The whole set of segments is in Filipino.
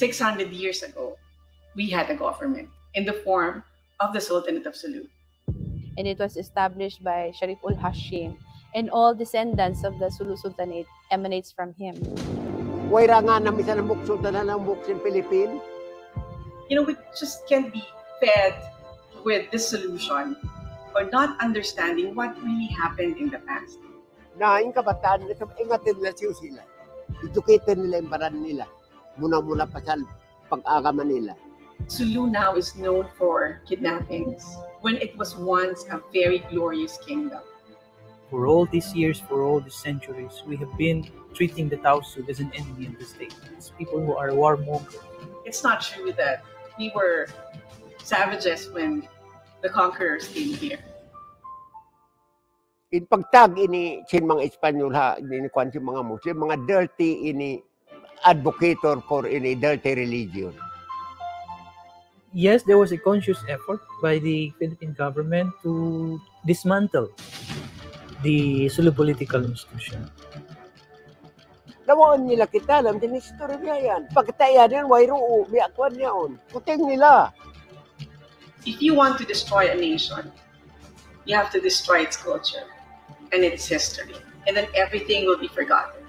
Six hundred years ago, we had a government in the form of the Sultanate of Sulu. and it was established by Sharif ul Hashim, and all descendants of the Sulu Sultanate emanates from him. Waira nga na misa na mukso na ng muksin Pilipin. You know, we just can't be fed with this solution or not understanding what really happened in the past. Na yung kabataan ingatin nila siyo sila. Educated nila yung baran nila. Muna-muna pa sa pag-agaman nila. Sulu now is known for kidnappings when it was once a very glorious kingdom. For all these years, for all these centuries, we have been treating the Tausug as an enemy of the state. It's people who are warmongers. It's not true that we were savages when the conquerors came here. In pagtag ini sin mga Espanyol ha, ini kwan si mga Muslim, mga dirty ini advocator for ini dirty religion. Yes, there was a conscious effort by the Philippine government to dismantle the Sulu political institution. Dawaan nila kita alam din istorya yan. Pagkataya yan, wayro o, may akwan niyaon. Oh. Kuting nila. If you want to destroy a nation, you have to destroy its culture and its history, and then everything will be forgotten.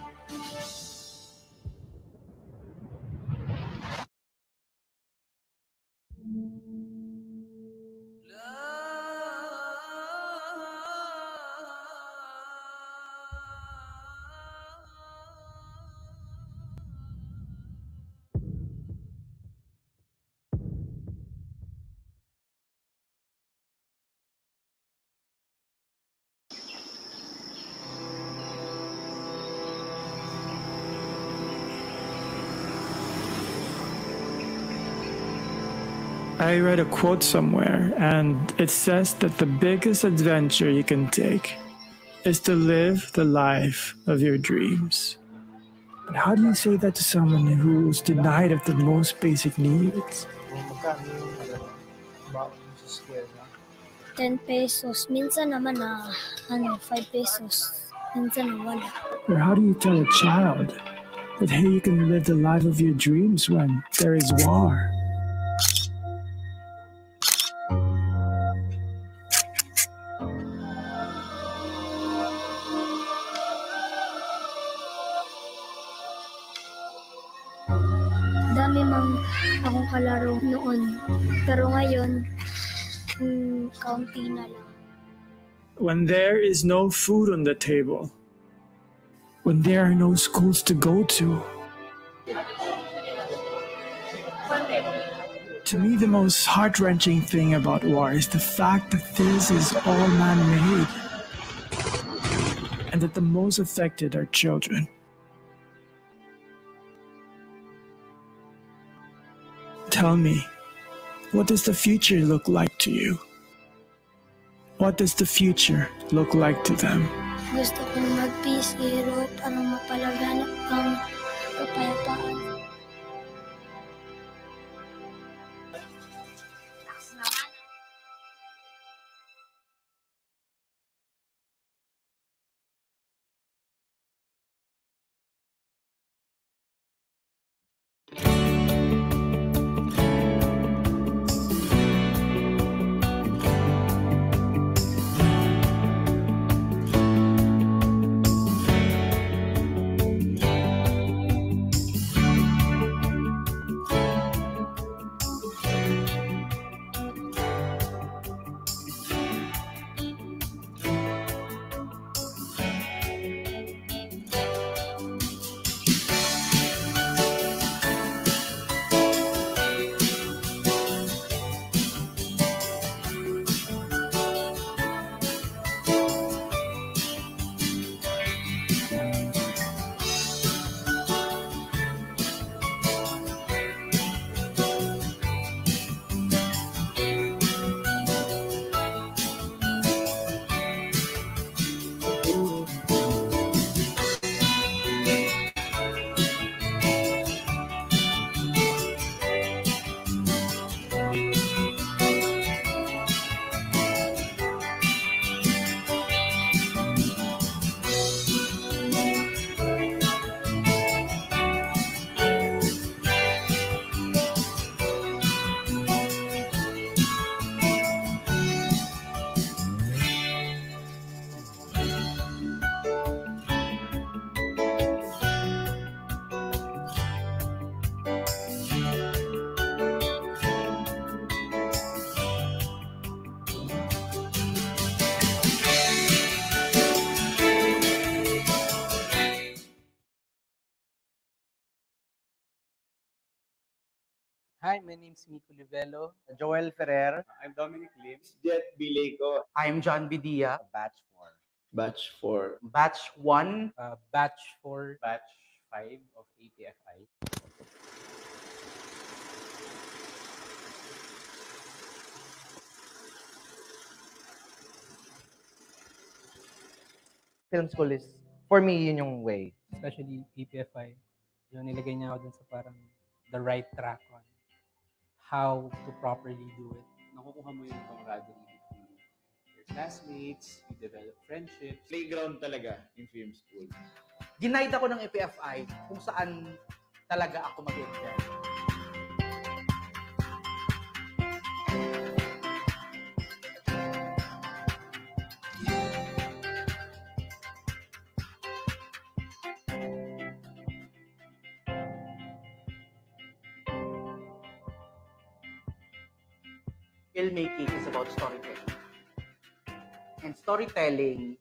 I read a quote somewhere, and it says that the biggest adventure you can take is to live the life of your dreams. But how do you say that to someone who's denied of the most basic needs? 10 pesos. Minsan naman na, ano, 5 pesos. Minsan na wala. Or how do you tell a child that, hey, you can live the life of your dreams when there is war? Ngayon, mm, kaunti na lang. When there is no food on the table, when there are no schools to go to. To me, the most heart wrenching thing about war is the fact that this is all man made and that the most affected are children. Tell me, what does the future look like to you? What does the future look like to them? Gusto kong mag-peace hero para mapalaganap kapayapaan. Hi, my name's Miko Livelo. Joel Ferrer. I'm Dominic Lims. Jet Bileco. I'm John Bidia. Batch 4. Batch 4. Batch 1. Uh, batch 4. Batch 5 of APFI. Film school is, for me, yun yung way. Especially APFI. Yung nilagay niya ako dun sa parang the right track on how to properly do it. Nakukuha mo yung camaraderie between your classmates, you develop friendships. Playground talaga in film school. Denied ako ng APFI kung saan talaga ako mag-enjoy. Filmmaking is about storytelling. And storytelling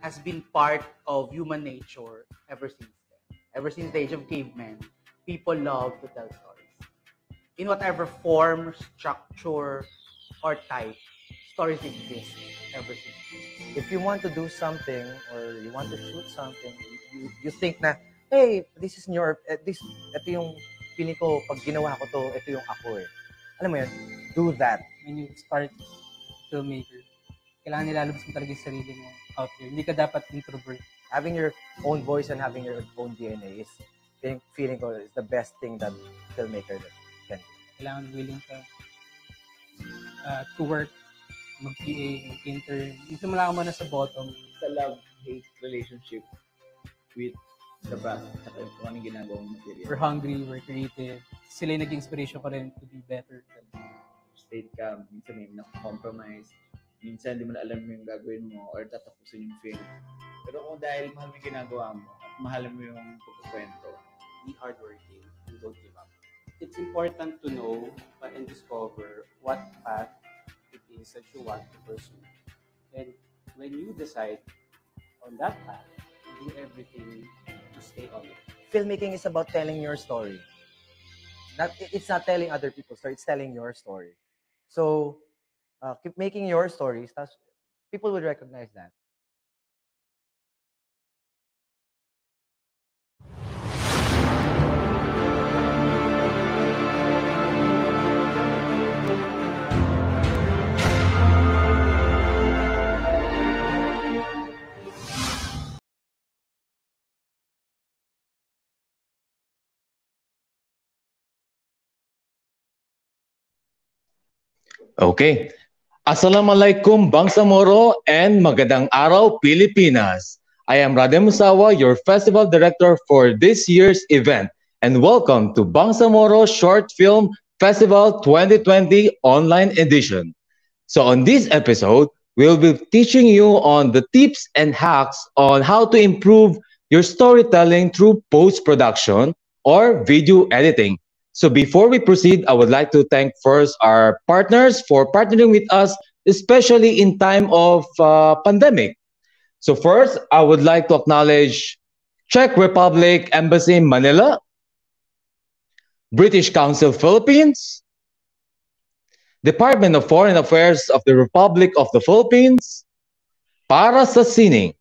has been part of human nature ever since then. Ever since the age of cavemen, people love to tell stories. In whatever form, structure, or type, stories exist ever since. If you want to do something or you want to shoot something, you, you think na, hey, this is your, uh, this, ito yung feeling ko, pag ginawa ko to, ito yung ako eh. Alam mo yun, do that. When you start filmmaker, kailangan nilalabas mo talaga yung sarili mo out there. Hindi ka dapat introvert. Having your own voice and having your own DNA is, feeling, feeling ko, is the best thing that filmmaker can do. Kailangan willing ka uh, to work, mag-PA, mag-intern. Yung simula ka muna sa bottom. Sa love-hate relationship with the craft at kung anong ginagawang material. We're hungry, we're creative. Sila yung naging inspiration ko rin to be better. State ka, minsan may compromise. Minsan di mo na alam yung gagawin mo or tatapusin yung film. Pero kung dahil mahal mo yung ginagawa mo at mahal mo yung pagkukwento, be hardworking and don't give up. It's important to know and discover what path it is that you want to pursue. And when you decide on that path, do everything to stay on it. Filmmaking is about telling your story. Not, it's not telling other people's story, it's telling your story. So, uh, keep making your stories. tas people will recognize that. Okay. Assalamualaikum Bangsamoro and magandang araw Pilipinas. I am Radem Musawa, your festival director for this year's event and welcome to Bangsamoro Short Film Festival 2020 online edition. So on this episode, we'll be teaching you on the tips and hacks on how to improve your storytelling through post-production or video editing. So before we proceed, I would like to thank first our partners for partnering with us, especially in time of uh, pandemic. So first, I would like to acknowledge Czech Republic Embassy in Manila, British Council Philippines, Department of Foreign Affairs of the Republic of the Philippines, Para sa Sining,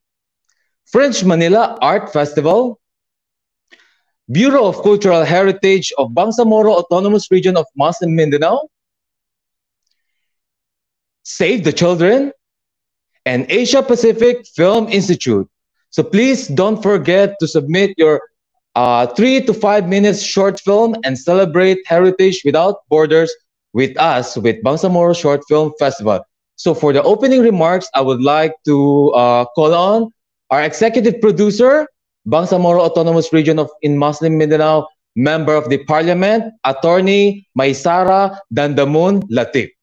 French Manila Art Festival, Bureau of Cultural Heritage of Bangsamoro Autonomous Region of Muslim Mindanao, Save the Children, and Asia Pacific Film Institute. So please don't forget to submit your uh, three to five minutes short film and celebrate heritage without borders with us with Bangsamoro Short Film Festival. So for the opening remarks, I would like to uh, call on our executive producer, Bangsamoro Autonomous Region of in Muslim Mindanao, Member of the Parliament, Attorney Maisara Dandamun Latif.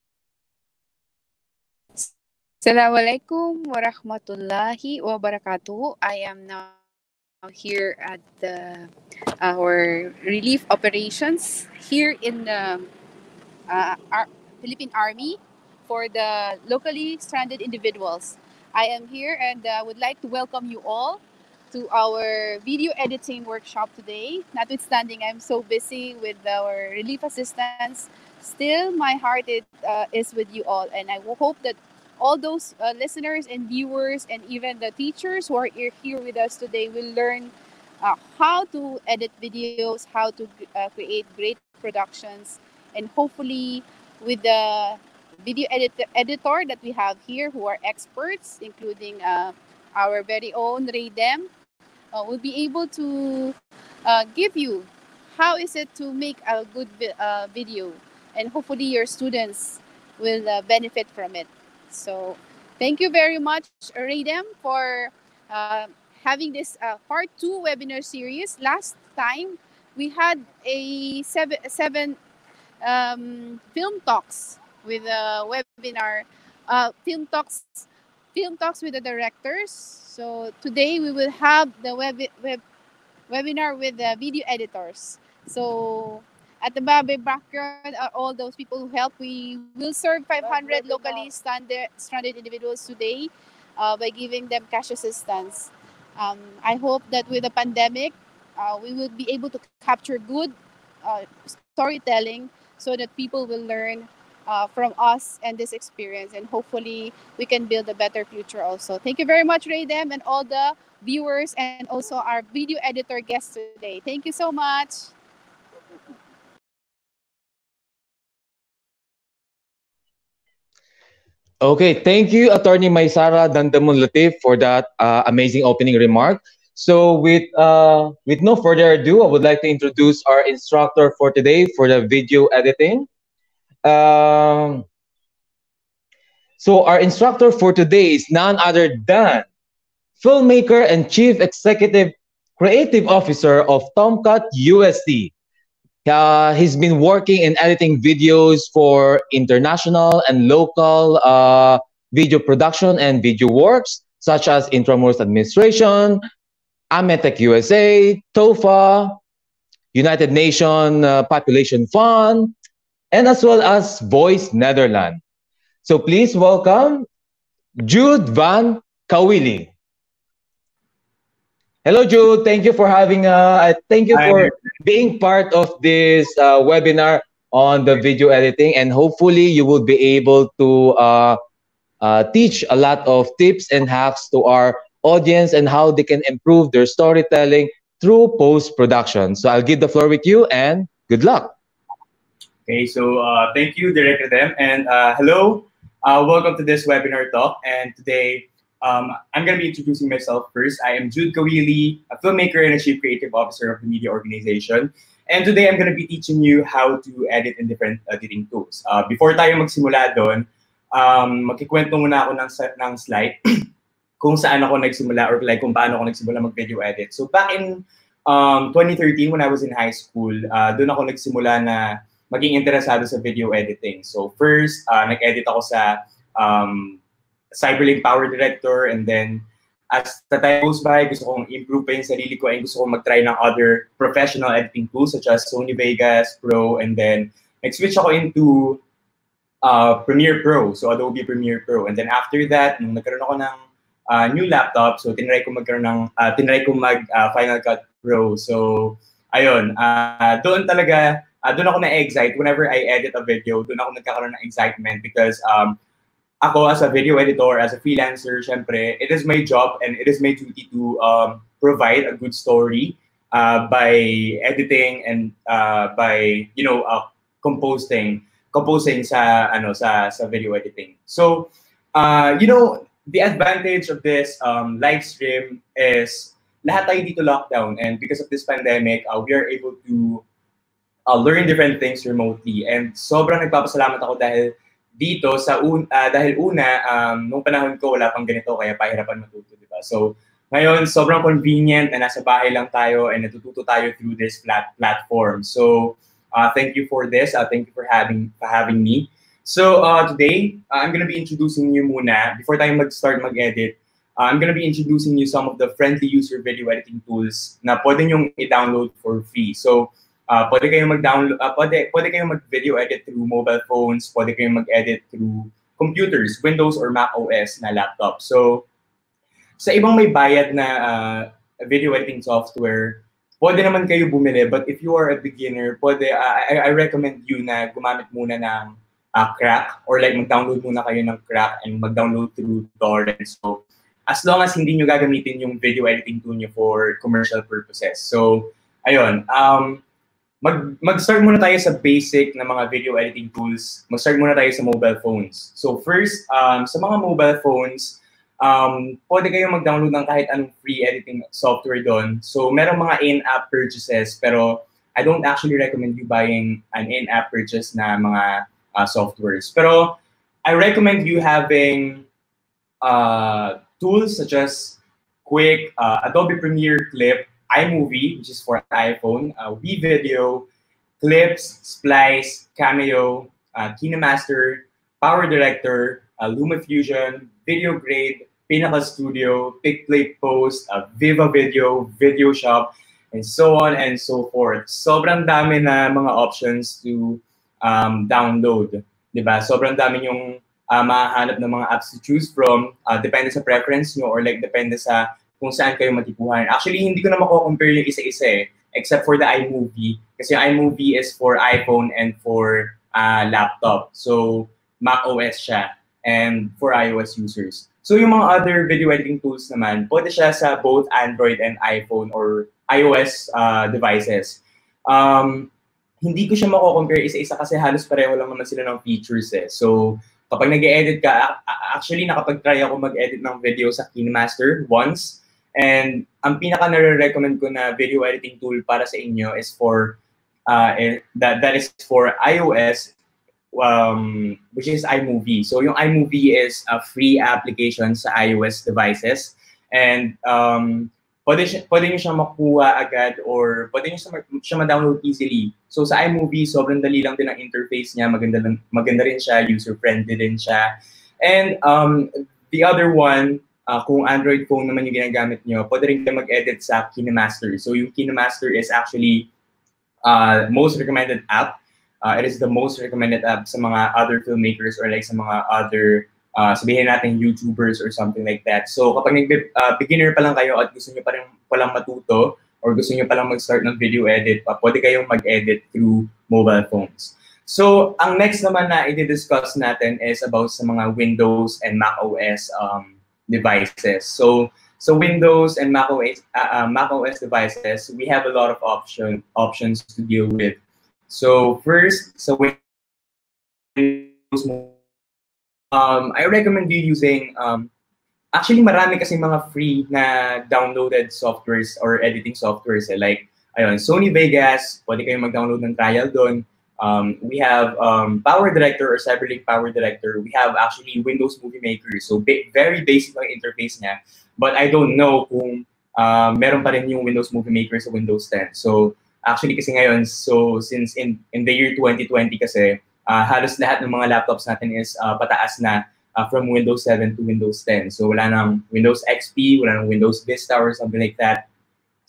Assalamualaikum warahmatullahi wabarakatuh. I am now here at the our relief operations here in the uh, Ar- Philippine Army for the locally stranded individuals. I am here and uh, would like to welcome you all to our video editing workshop today. Notwithstanding, I'm so busy with our relief assistance. Still, my heart is, uh, is with you all, and I hope that all those uh, listeners and viewers, and even the teachers who are here, with us today, will learn uh, how to edit videos, how to uh, create great productions, and hopefully, with the video edit- editor that we have here, who are experts, including uh, our very own Ray Dem, uh, will be able to uh, give you how is it to make a good vi- uh, video. And hopefully your students will uh, benefit from it. So thank you very much Radem for uh, having this uh, part two webinar series. Last time we had a seven, seven um, film talks with a webinar film talks film talks with the directors so today we will have the web, web webinar with the video editors so at the Babe background are all those people who help. We will serve 500 locally stranded, stranded individuals today uh, by giving them cash assistance. Um, I hope that with the pandemic, uh, we will be able to capture good uh, storytelling so that people will learn uh, from us and this experience. And hopefully, we can build a better future also. Thank you very much, Raydem, and all the viewers and also our video editor guest today. Thank you so much. Okay, thank you, Attorney Maisara Dandamun Latif, for that uh, amazing opening remark. So, with uh, with no further ado, I would like to introduce our instructor for today for the video editing. Um, so, our instructor for today is none other than filmmaker and chief executive creative officer of Tomcat USD, uh, he's been working in editing videos for international and local uh, video production and video works, such as Intramuros Administration, Ametec USA, TOFA, United Nations uh, Population Fund, and as well as Voice Netherlands. So please welcome Jude Van Kawili. Hello, Jude. Thank you for having. Uh, thank you for being part of this uh, webinar on the video editing, and hopefully you will be able to uh, uh, teach a lot of tips and hacks to our audience and how they can improve their storytelling through post production. So I'll give the floor with you, and good luck. Okay, so uh, thank you, Director Dem, and uh, hello. Uh, welcome to this webinar talk. And today, um, I'm going to be introducing myself first. I am Jude Kawili, a filmmaker and a chief creative officer of the media organization. And today, I'm going to be teaching you how to edit in different editing tools. Uh, before tayo magsimula doon, um, magkikwento muna ako ng, ng slide kung saan ako nagsimula or like kung paano ako nagsimula mag-video edit. So back in um, 2013 when I was in high school, uh, doon ako nagsimula na maging interesado sa video editing. So first, uh, nag-edit ako sa um, Cyberlink Power Director and then as the time goes by, gusto kong improve pa yung sarili ko and gusto kong mag-try ng other professional editing tools such as Sony Vegas Pro and then nag-switch ako into uh, Premiere Pro, so Adobe Premiere Pro. And then after that, nung nagkaroon ako ng uh, new laptop, so tinry ko magkaroon ng, uh, tinry ko mag uh, Final Cut Pro. So, ayun, uh, doon talaga, uh, doon ako na-excite. Whenever I edit a video, doon ako nagkakaroon ng excitement because um, ako as a video editor, as a freelancer, syempre, it is my job and it is my duty to um, provide a good story uh, by editing and uh, by, you know, uh, composing, composing sa, ano, sa, sa video editing. So, uh, you know, the advantage of this um, live stream is lahat tayo dito lockdown and because of this pandemic, uh, we are able to uh, learn different things remotely. And sobrang nagpapasalamat ako dahil dito sa un, uh, dahil una um, nung panahon ko wala pang ganito kaya pahirapan matuto, di ba? So ngayon sobrang convenient na nasa bahay lang tayo and natututo tayo through this flat platform. So uh, thank you for this. Uh, thank you for having for having me. So uh, today uh, I'm gonna be introducing you muna before tayo mag-start mag-edit. Uh, I'm gonna be introducing you some of the friendly user video editing tools na pwede nyong i-download for free. So Uh, pwede kayong mag-download, uh, pwede, pwede kayong mag-video edit through mobile phones, pwede kayong mag-edit through computers, Windows or Mac OS na laptop. So, sa ibang may bayad na uh, video editing software, pwede naman kayo bumili. But if you are a beginner, pwede, uh, I, I recommend you na gumamit muna ng uh, crack or like mag-download muna kayo ng crack and mag-download through torrent. So, as long as hindi nyo gagamitin yung video editing tool nyo for commercial purposes. So, ayun. Um, mag, mag-start muna tayo sa basic na mga video editing tools. Mag-start muna tayo sa mobile phones. So first, um, sa mga mobile phones, um, pwede kayong mag-download ng kahit anong free editing software doon. So meron mga in-app purchases, pero I don't actually recommend you buying an in-app purchase na mga uh, softwares. Pero I recommend you having uh, tools such as Quick, uh, Adobe Premiere Clip, iMovie, which is for iPhone, uh, WeVideo, Clips, Splice, Cameo, uh, KineMaster, Power Director, uh, LumaFusion, Video Grade, Pinnacle Studio, PicPlay Post, uh, Viva Video, Video Shop, and so on and so forth. Sobrang dami na mga options to um, download. Diba? Sobrang dami yung uh, mahahanap ng mga apps to choose from. Uh, depende sa preference nyo or like depende sa kung saan kayo matipuhan. Actually, hindi ko na mako-compare yung isa-isa eh, except for the iMovie. Kasi yung iMovie is for iPhone and for uh, laptop. So, Mac OS siya and for iOS users. So, yung mga other video editing tools naman, pwede siya sa both Android and iPhone or iOS uh, devices. Um, hindi ko siya mako-compare isa-isa kasi halos pareho lang naman sila ng features eh. So, kapag nag edit ka, actually nakapag-try ako mag-edit ng video sa KineMaster once. And ang pinaka nare-recommend ko na video editing tool para sa inyo is for uh, eh, that that is for iOS um, which is iMovie. So yung iMovie is a free application sa iOS devices and um, pwede, siya, pwede nyo siya makuha agad or pwede nyo siya, ma-download easily. So sa iMovie, sobrang dali lang din ang interface niya. Maganda, maganda rin siya, user-friendly din siya. And um, the other one, uh, kung Android phone naman yung ginagamit nyo, pwede rin kayo mag-edit sa KineMaster. So yung KineMaster is actually uh, most recommended app. Uh, it is the most recommended app sa mga other filmmakers or like sa mga other uh, sabihin natin YouTubers or something like that. So kapag uh, beginner pa lang kayo at gusto niyo pa rin palang matuto or gusto niyo pa lang mag-start ng video edit, pa, pwede kayong mag-edit through mobile phones. So, ang next naman na i-discuss natin is about sa mga Windows and Mac OS um, devices. So, so Windows and Mac OS, uh, uh, Mac OS devices, we have a lot of option options to deal with. So first, so Windows, um, I recommend you using, um, actually marami kasi mga free na downloaded softwares or editing softwares. Eh. Like, ayun, Sony Vegas, pwede kayong mag-download ng trial doon. Um, we have um, Power Director or Cyberlink Power Director. We have actually Windows Movie Maker. So ba very basic lang interface niya. But I don't know kung uh, meron pa rin yung Windows Movie Maker sa Windows 10. So actually kasi ngayon, so since in, in the year 2020 kasi, uh, halos lahat ng mga laptops natin is uh, pataas na uh, from Windows 7 to Windows 10. So wala nang Windows XP, wala nang Windows Vista or something like that.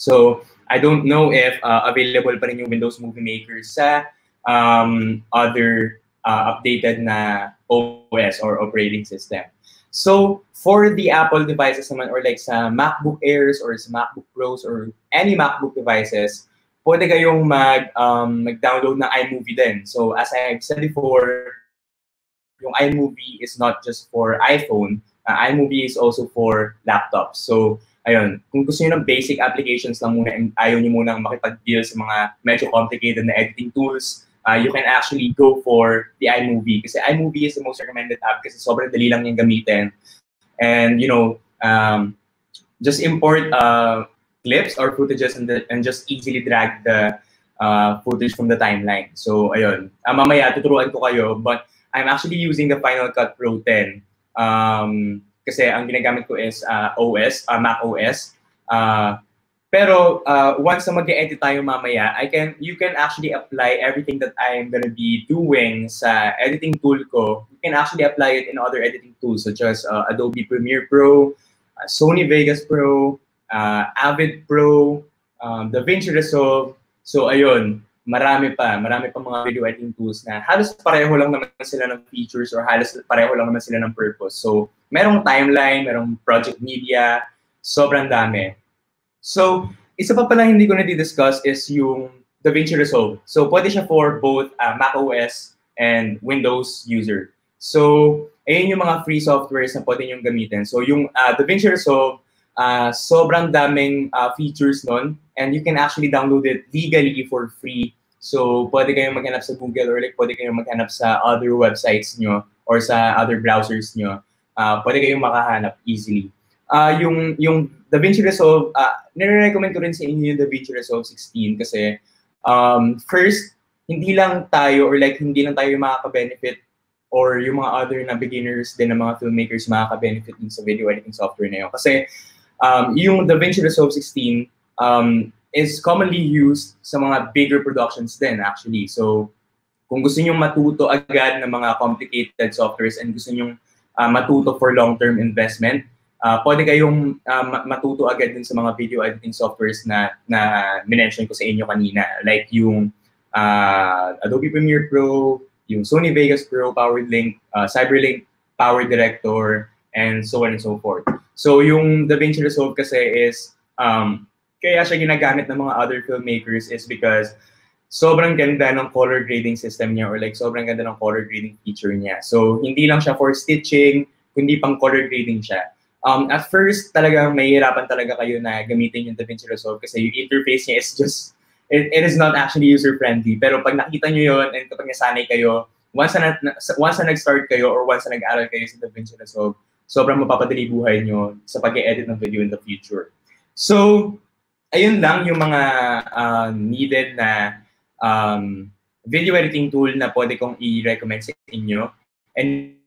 So I don't know if uh, available pa rin yung Windows Movie Maker sa um, other uh, updated na OS or operating system. So for the Apple devices naman or like sa MacBook Airs or sa MacBook Pros or any MacBook devices, pwede kayong mag, um, mag-download ng iMovie din. So as I've said before, yung iMovie is not just for iPhone, uh, iMovie is also for laptops. So ayun, kung gusto niyo ng basic applications lang muna and ayaw niyo munang makipag-deal sa mga medyo complicated na editing tools, uh, you can actually go for the iMovie kasi iMovie is the most recommended app kasi sobrang dali lang yung gamitin. And, you know, um, just import uh, clips or footages and, the, and just easily drag the uh, footage from the timeline. So, ayun. Uh, mamaya, tuturuan ko kayo, but I'm actually using the Final Cut Pro 10. Um, kasi ang ginagamit ko is uh, OS, uh, Mac OS. Uh, Pero uh, once na mag-edit tayo mamaya, I can you can actually apply everything that I'm gonna be doing sa editing tool ko. You can actually apply it in other editing tools such as uh, Adobe Premiere Pro, uh, Sony Vegas Pro, uh, Avid Pro, um, DaVinci Resolve. So ayun, marami pa, marami pa mga video editing tools na halos pareho lang naman sila ng features or halos pareho lang naman sila ng purpose. So merong timeline, merong project media, sobrang dami. So, isa pa pala hindi ko na-discuss is yung DaVinci Resolve. So, pwede siya for both uh, Mac OS and Windows user. So, ayun yung mga free softwares na pwede nyo gamitin. So, yung uh, DaVinci Resolve, uh, sobrang daming uh, features nun and you can actually download it legally for free. So, pwede kayong maghanap sa Google or like pwede kayong maghanap sa other websites nyo or sa other browsers nyo. Uh, pwede kayong makahanap easily. Uh, yung, yung DaVinci Resolve, uh, nire-recommend ko rin sa inyo yung DaVinci Resolve 16 kasi um, first, hindi lang tayo or like hindi lang tayo makaka-benefit or yung mga other na beginners din ng mga filmmakers makaka-benefit din sa video editing software na yun. Kasi um, yung DaVinci Resolve 16 um, is commonly used sa mga bigger productions din actually. So kung gusto niyo matuto agad ng mga complicated softwares and gusto niyo uh, matuto for long-term investment, uh, pwede kayong uh, matuto agad din sa mga video editing softwares na na minention ko sa inyo kanina. Like yung uh, Adobe Premiere Pro, yung Sony Vegas Pro, PowerLink, uh, CyberLink Power Director, and so on and so forth. So yung DaVinci Resolve kasi is, um, kaya siya ginagamit ng mga other filmmakers is because sobrang ganda ng color grading system niya or like sobrang ganda ng color grading feature niya. So hindi lang siya for stitching, kundi pang color grading siya. Um, at first, talagang mahihirapan talaga kayo na gamitin yung DaVinci Resolve kasi yung interface niya is just it, it is not actually user-friendly. Pero pag nakita nyo yon and kapag nasanay kayo, once na, once na nag-start kayo or once na nag-aral kayo sa DaVinci Resolve, sobrang mapapadali buhay nyo sa pag-edit ng video in the future. So, ayun lang yung mga uh, needed na um, video editing tool na pwede kong i-recommend sa inyo. And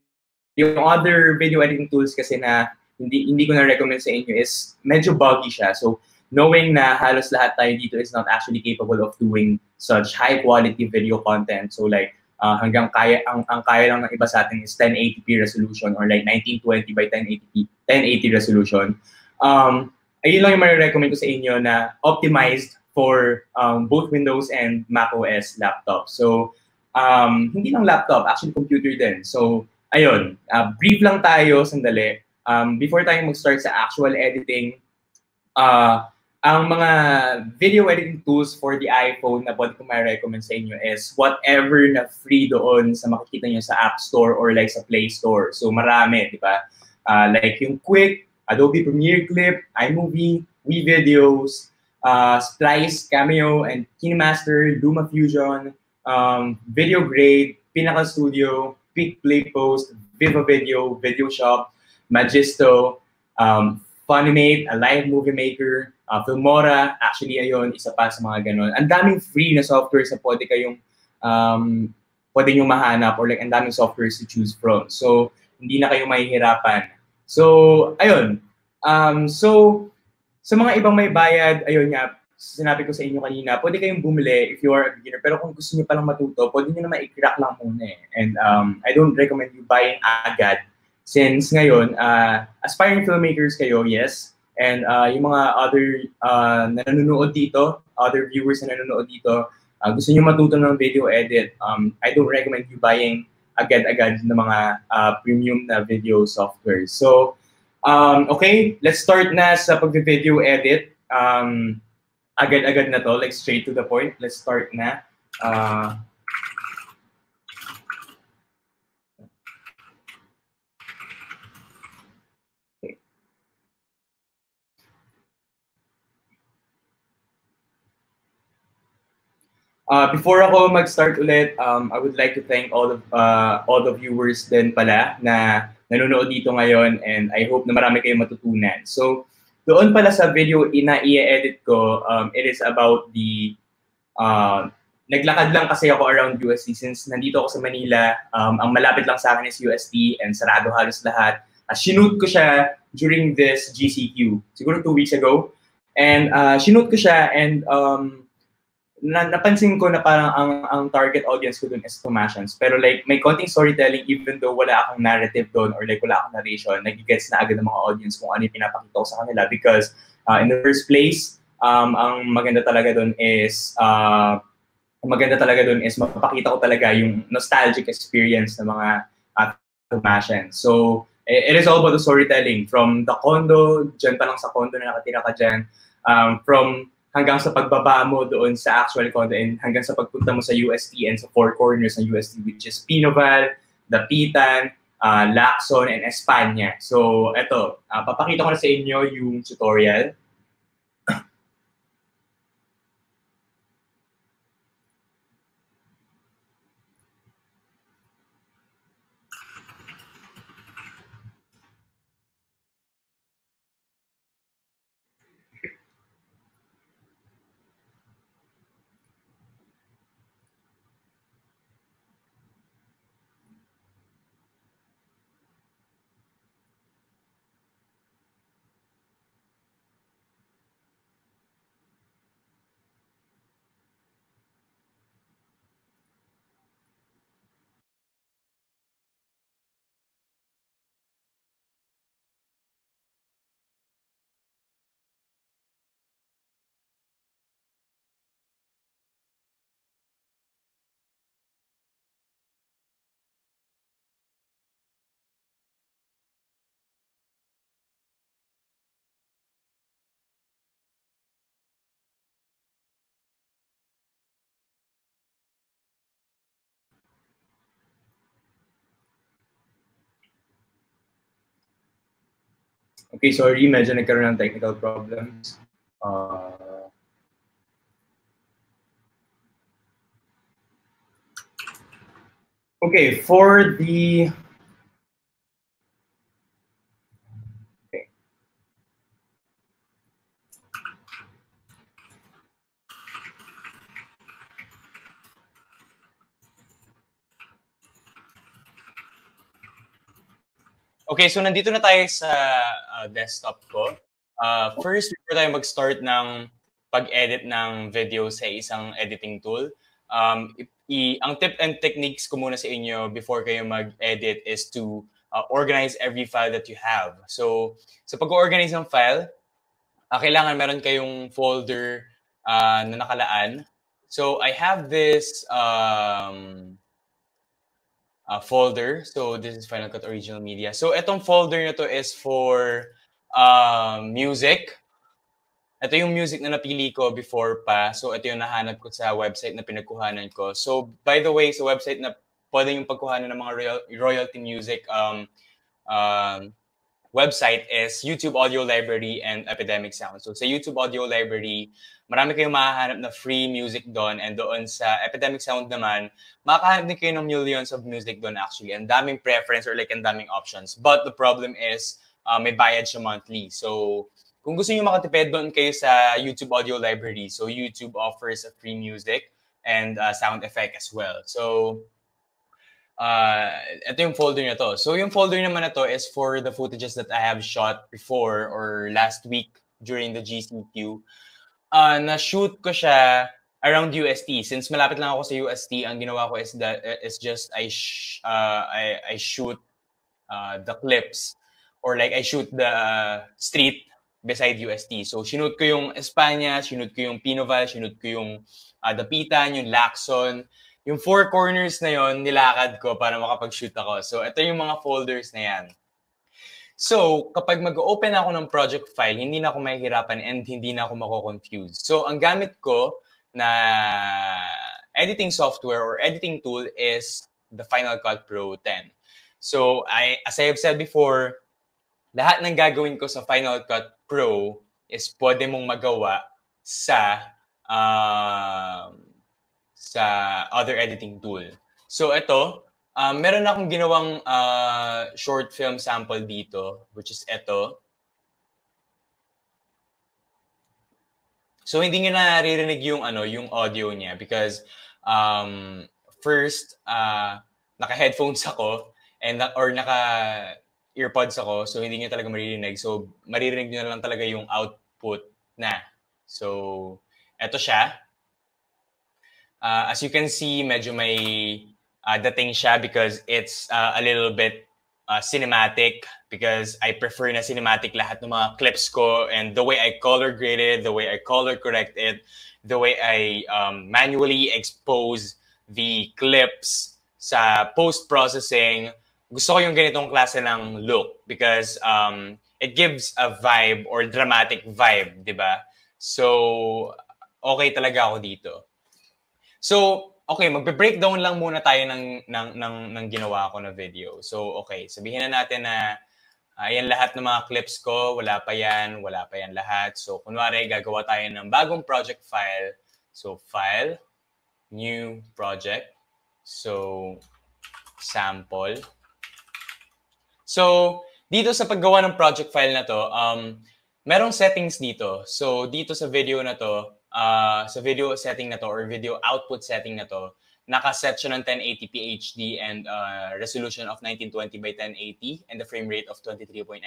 yung other video editing tools kasi na hindi hindi ko na recommend sa inyo is medyo buggy siya. So, knowing na halos lahat tayo dito is not actually capable of doing such high quality video content. So like uh, hanggang kaya ang ang kaya lang ng iba sa atin is 1080p resolution or like 1920 by 1080p 1080 resolution. Um ayun lang yung ma-recommend ko sa inyo na optimized for um, both Windows and Mac OS laptop. So um hindi lang laptop, actually computer din. So ayun, uh, brief lang tayo sandali. Um, before tayo mag-start sa actual editing, uh, ang mga video editing tools for the iPhone na pwede ko may recommend sa inyo is whatever na free doon sa makikita nyo sa App Store or like sa Play Store. So marami, di ba? Uh, like yung Quick, Adobe Premiere Clip, iMovie, WeVideos, uh, Splice, Cameo, and KineMaster, Luma Fusion, um, Video Grade, Pinnacle Studio, Quick Play Post, Viva Video, Video Shop, Magisto, um, Funimate, a live movie maker, uh, Filmora, actually ayun, isa pa sa mga ganun. Ang daming free na software sa pwede kayong um, pwede nyo mahanap or like ang daming softwares to choose from. So, hindi na kayo mahihirapan. So, ayun. Um, so, sa mga ibang may bayad, ayun nga, sinabi ko sa inyo kanina, pwede kayong bumili if you are a beginner. Pero kung gusto niyo palang matuto, pwede niyo naman i-crack lang muna eh. And um, I don't recommend you buying agad since ngayon, uh, aspiring filmmakers kayo, yes, and uh, yung mga other uh, na nanonood dito, other viewers na nanonood dito, uh, gusto niyo matuto ng video edit, um, I don't recommend you buying agad-agad ng mga uh, premium na video software. So, um, okay, let's start na sa pag-video edit. Um, agad-agad na to, like straight to the point. Let's start na. Uh, Uh, before ako mag-start ulit, um, I would like to thank all of uh, all the viewers din pala na nanonood dito ngayon and I hope na marami kayong matutunan. So, doon pala sa video na i-edit ko, um, it is about the uh, naglakad lang kasi ako around UST since nandito ako sa Manila. Um, ang malapit lang sa akin is UST and sarado halos lahat. Uh, shinoot ko siya during this GCQ, siguro two weeks ago. And uh, shinoot ko siya and um, na, napansin ko na parang ang, ang target audience ko dun is Tomasians. Pero like, may konting storytelling even though wala akong narrative doon or like wala akong narration, nagigets na agad ng mga audience kung ano yung pinapakita ko sa kanila because uh, in the first place, um, ang maganda talaga doon is, uh, ang maganda talaga doon is mapapakita ko talaga yung nostalgic experience ng mga uh, Tomasians. So, it is all about the storytelling. From the condo, dyan pa lang sa condo na nakatira ka dyan, um, from hanggang sa pagbaba mo doon sa actual content hanggang sa pagpunta mo sa UST and sa four corners ng UST which is Pinoval, Dapitan, uh, Lacson, and Espanya. So, eto, uh, papakita ko na sa inyo yung tutorial. Okay, sorry, medyo nagkaroon ng technical problems. Uh, okay, for the Okay, so nandito na tayo sa uh, desktop ko. Uh, first, before tayo mag-start ng pag-edit ng video sa isang editing tool, um, i- ang tip and techniques ko muna sa inyo before kayo mag-edit is to uh, organize every file that you have. So, sa pag-organize ng file, uh, kailangan meron kayong folder uh, na nakalaan. So, I have this um, uh, folder. So this is Final Cut Original Media. So itong folder na to is for um, music. Ito yung music na napili ko before pa. So ito yung nahanap ko sa website na pinagkuhanan ko. So by the way, sa website na pwede yung pagkuhanan ng mga royal, royalty music um, um, website is YouTube Audio Library and Epidemic Sound. So sa YouTube Audio Library, marami kayong mahahanap na free music doon and doon sa Epidemic Sound naman, makakahanap din kayo ng millions of music doon actually. Ang daming preference or like ang daming options. But the problem is, uh, may bayad siya monthly. So kung gusto niyo makatipid doon kayo sa YouTube Audio Library. So YouTube offers a free music and uh, sound effect as well. So uh, ito yung folder na to. So yung folder naman na to is for the footages that I have shot before or last week during the GCQ. Uh, na-shoot ko siya around UST. Since malapit lang ako sa UST, ang ginawa ko is that is just I sh- uh, I, I shoot uh, the clips or like I shoot the street beside UST. So, sinut ko yung Espanya, sinut ko yung Pinoval, sinut ko yung uh, Dapitan, yung Lacson, yung four corners na yon nilakad ko para makapag-shoot ako. So, ito yung mga folders na yan. So, kapag mag-open ako ng project file, hindi na ako mahihirapan and hindi na ako mako-confuse. So, ang gamit ko na editing software or editing tool is the Final Cut Pro 10. So, I, as I have said before, lahat ng gagawin ko sa Final Cut Pro is pwede mong magawa sa um, sa other editing tool. So ito, um, meron akong ginawang uh, short film sample dito, which is ito. So hindi niyo na naririnig yung ano, yung audio niya because um, first uh, naka-headphones ako and or naka earpods ako so hindi niyo talaga maririnig. So maririnig niyo na lang talaga yung output na. So eto siya. Uh, as you can see, medyo may uh, dating siya because it's uh, a little bit uh, cinematic because I prefer na cinematic lahat ng mga clips ko and the way I color graded, the way I color corrected, the way I um, manually expose the clips sa post-processing. Gusto ko yung ganitong klase ng look because um, it gives a vibe or dramatic vibe, di ba? So, okay talaga ako dito. So, okay, magbe-breakdown lang muna tayo ng, ng, ng, ng ginawa ko na video. So, okay, sabihin na natin na ayan lahat ng mga clips ko, wala pa yan, wala pa yan lahat. So, kunwari, gagawa tayo ng bagong project file. So, file, new project. So, sample. So, dito sa paggawa ng project file na to, um, merong settings dito. So, dito sa video na to, uh, sa video setting na to or video output setting na to, nakaset siya ng 1080p HD and uh, resolution of 1920 by 1080 and the frame rate of 23.98.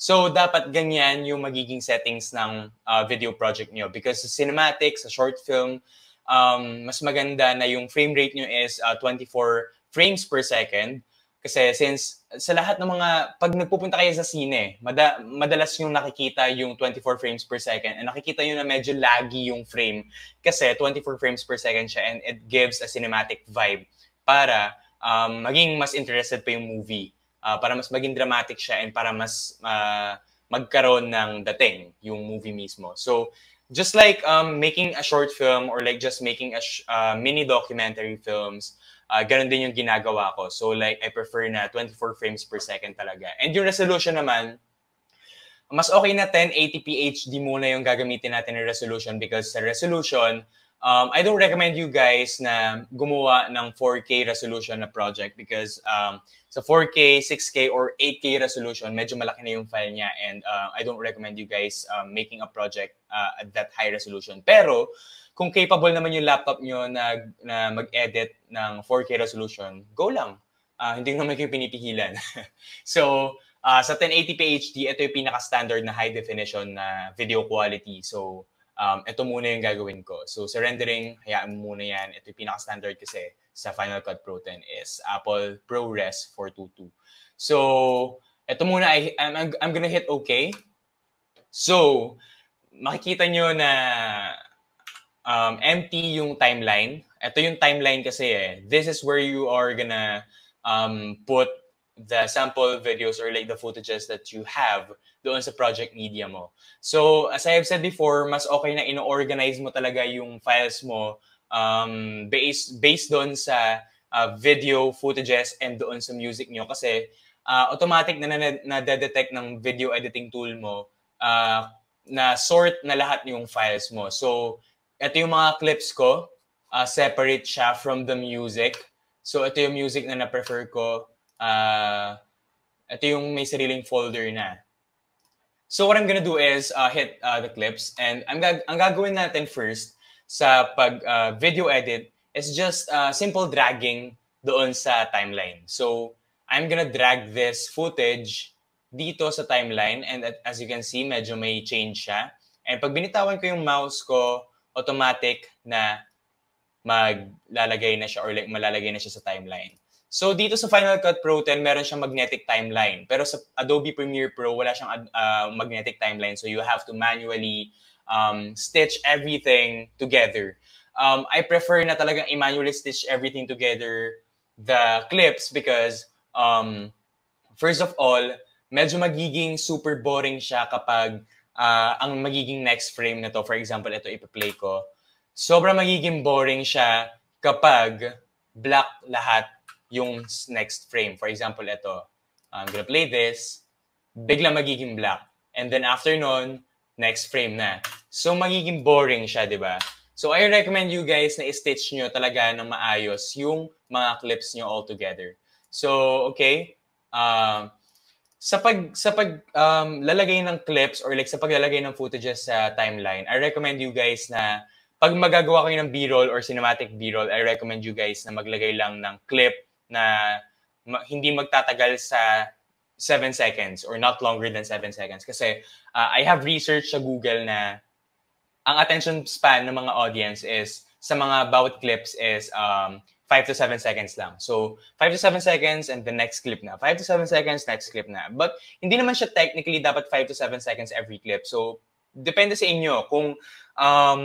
So, dapat ganyan yung magiging settings ng uh, video project nyo because sa cinematic, sa short film, um, mas maganda na yung frame rate nyo is uh, 24 frames per second kasi since sa lahat ng mga, pag nagpupunta kayo sa sine, mada, madalas yung nakikita yung 24 frames per second and nakikita nyo na medyo laggy yung frame kasi 24 frames per second siya and it gives a cinematic vibe para um, maging mas interested pa yung movie. Uh, para mas maging dramatic siya and para mas uh, magkaroon ng dating yung movie mismo. So, just like um, making a short film or like just making a sh- uh, mini documentary films, uh, ganun din yung ginagawa ko. So like, I prefer na 24 frames per second talaga. And yung resolution naman, mas okay na 1080p HD muna yung gagamitin natin na resolution because sa resolution, um, I don't recommend you guys na gumawa ng 4K resolution na project because um, sa 4K, 6K, or 8K resolution, medyo malaki na yung file niya and uh, I don't recommend you guys um, making a project uh, at that high resolution. Pero, kung capable naman yung laptop nyo na, na mag-edit ng 4K resolution, go lang. Uh, hindi naman kayo pinipigilan. so, uh, sa 1080p HD, ito yung pinaka-standard na high definition na video quality. So, um, ito muna yung gagawin ko. So, sa rendering, hayaan mo muna yan. Ito yung pinaka-standard kasi sa Final Cut Pro 10 is Apple ProRes 422. So, ito muna, I, I'm, I'm gonna hit OK. So, makikita nyo na um, empty yung timeline. Ito yung timeline kasi eh. This is where you are gonna um, put the sample videos or like the footages that you have doon sa project media mo. So, as I have said before, mas okay na ino-organize mo talaga yung files mo um, based, based doon sa uh, video footages and doon sa music nyo kasi uh, automatic na na-detect ng video editing tool mo uh, na sort na lahat yung files mo. So, ito yung mga clips ko. Uh, separate siya from the music. So, ito yung music na na-prefer ko. Uh, ito yung may sariling folder na. So, what I'm gonna do is uh, hit uh, the clips. And I'm gag ang gagawin natin first sa pag uh, video edit is just uh, simple dragging doon sa timeline. So, I'm gonna drag this footage dito sa timeline and as you can see, medyo may change siya. And pag binitawan ko yung mouse ko, automatic na maglalagay na siya or like malalagay na siya sa timeline. So dito sa Final Cut Pro 10, meron siyang magnetic timeline. Pero sa Adobe Premiere Pro, wala siyang uh, magnetic timeline. So you have to manually um, stitch everything together. Um, I prefer na talagang i-manually stitch everything together the clips because um, first of all, medyo magiging super boring siya kapag uh, ang magiging next frame na to, for example, ito ipa-play ko, sobrang magiging boring siya kapag black lahat yung next frame. For example, ito, I'm gonna play this, bigla magiging black. And then after nun, next frame na. So magiging boring siya, di ba? So I recommend you guys na i-stitch nyo talaga ng maayos yung mga clips nyo all together. So, okay. Uh, sa pag sa pag um, lalagay ng clips or like sa paglalagay ng footages sa timeline, I recommend you guys na pag magagawa kayo ng B-roll or cinematic B-roll, I recommend you guys na maglagay lang ng clip na ma- hindi magtatagal sa 7 seconds or not longer than 7 seconds. Kasi uh, I have research sa Google na ang attention span ng mga audience is sa mga bawat clips is um, 5 to 7 seconds lang. So, 5 to 7 seconds and the next clip na. 5 to 7 seconds, next clip na. But, hindi naman siya technically dapat 5 to 7 seconds every clip. So, depende sa inyo kung um,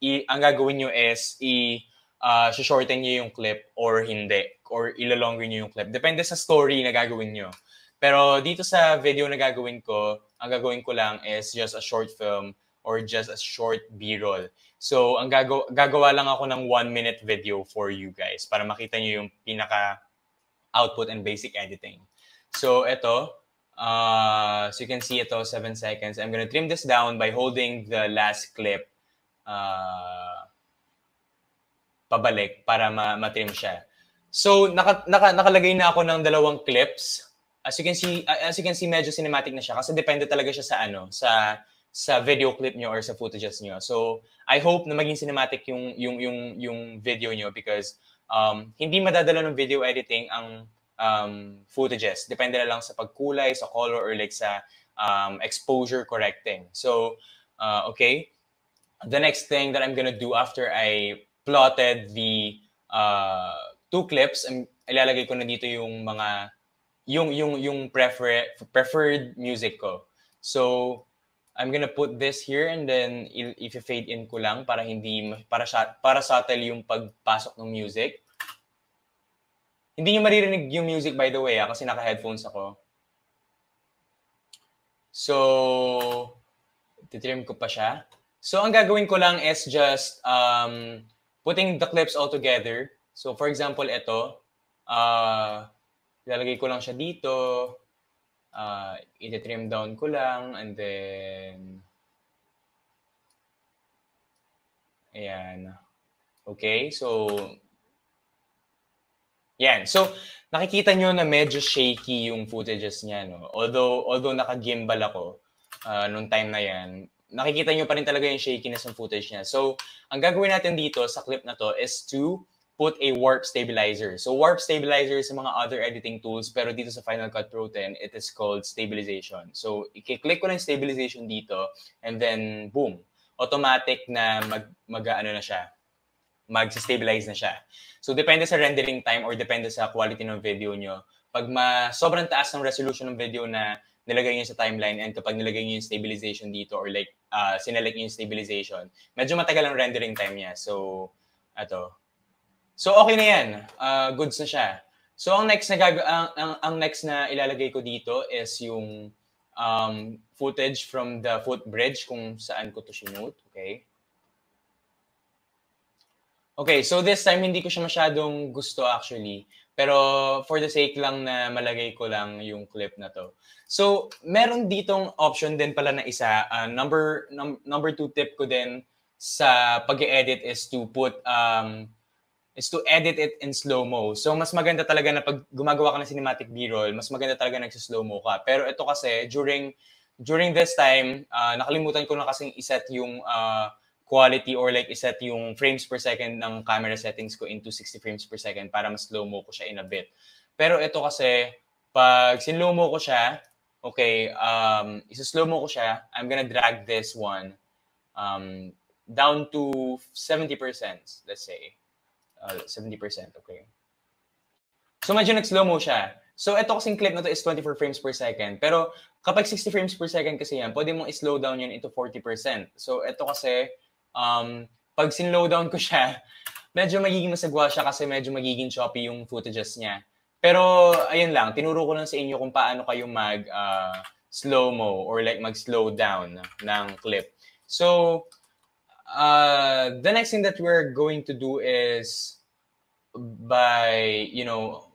i, ang gagawin nyo is i uh, shorten nyo yung clip or hindi. Or ilalonger nyo yung clip. Depende sa story na gagawin nyo. Pero dito sa video na gagawin ko, ang gagawin ko lang is just a short film or just a short B-roll. So, ang gagawa, gagawa lang ako ng one-minute video for you guys para makita nyo yung pinaka output and basic editing. So, ito, uh, so you can see ito, 7 seconds. I'm gonna trim this down by holding the last clip uh, pabalik para ma- matrim siya. So, naka, naka, nakalagay na ako ng dalawang clips. As you can see, as you can see, medyo cinematic na siya kasi depende talaga siya sa ano, sa sa video clip nyo or sa footages nyo. So, I hope na maging cinematic yung yung yung yung video nyo because um, hindi madadala ng video editing ang um, footages. Depende na lang sa pagkulay, sa color, or like sa um, exposure correcting. So, uh, okay. The next thing that I'm gonna do after I plotted the uh, two clips, ang ilalagay ko na dito yung mga yung yung yung prefer, preferred music ko. So, I'm gonna put this here and then if fade in ko lang para hindi para para subtle yung pagpasok ng music. Hindi niyo maririnig yung music by the way ah, kasi naka-headphones ako. So, titrim ko pa siya. So, ang gagawin ko lang is just um, putting the clips all together. So, for example, ito, uh, ilalagay ko lang siya dito uh, i-trim down ko lang and then ayan. Okay, so yan. So, nakikita nyo na medyo shaky yung footages niya, no? Although, although naka-gimbal ako uh, nung time na yan, nakikita nyo pa rin talaga yung shakiness ng footage niya. So, ang gagawin natin dito sa clip na to is to put a warp stabilizer. So warp stabilizer is mga other editing tools, pero dito sa Final Cut Pro 10, it is called stabilization. So i-click ko na yung stabilization dito, and then boom, automatic na mag, mag ano na siya, mag-stabilize na siya. So depende sa rendering time or depende sa quality ng video nyo. Pag ma sobrang taas ng resolution ng video na nilagay nyo sa timeline and kapag nilagay nyo yung stabilization dito or like uh, sinelect nyo yung stabilization, medyo matagal ang rendering time niya. So, ato, So okay na 'yan. Uh, goods na siya. So ang next na gag- ang, ang, ang next na ilalagay ko dito is yung um, footage from the footbridge kung saan ko to shinote. Okay. Okay, so this time hindi ko siya masyadong gusto actually. Pero for the sake lang na malagay ko lang yung clip na to. So, meron ditong option din pala na isa. Uh, number num- number two tip ko din sa pag-edit is to put um, is to edit it in slow-mo. So, mas maganda talaga na pag gumagawa ka ng cinematic B-roll, mas maganda talaga nagsa-slow-mo ka. Pero ito kasi, during during this time, uh, nakalimutan ko na kasing iset yung uh, quality or like iset yung frames per second ng camera settings ko into 60 frames per second para mas slow-mo ko siya in a bit. Pero ito kasi, pag sinlow-mo ko siya, okay, um, isa-slow-mo ko siya, I'm gonna drag this one um, down to 70%, let's say uh, 70%, okay. So medyo nag-slow mo siya. So ito kasing clip na to is 24 frames per second. Pero kapag 60 frames per second kasi yan, pwede mong i-slow down yan into 40%. So ito kasi, um, pag sin-slow down ko siya, medyo magiging masagwa siya kasi medyo magiging choppy yung footages niya. Pero ayun lang, tinuro ko lang sa inyo kung paano kayo mag uh, slow-mo or like mag-slow down ng clip. So, uh, the next thing that we're going to do is by you know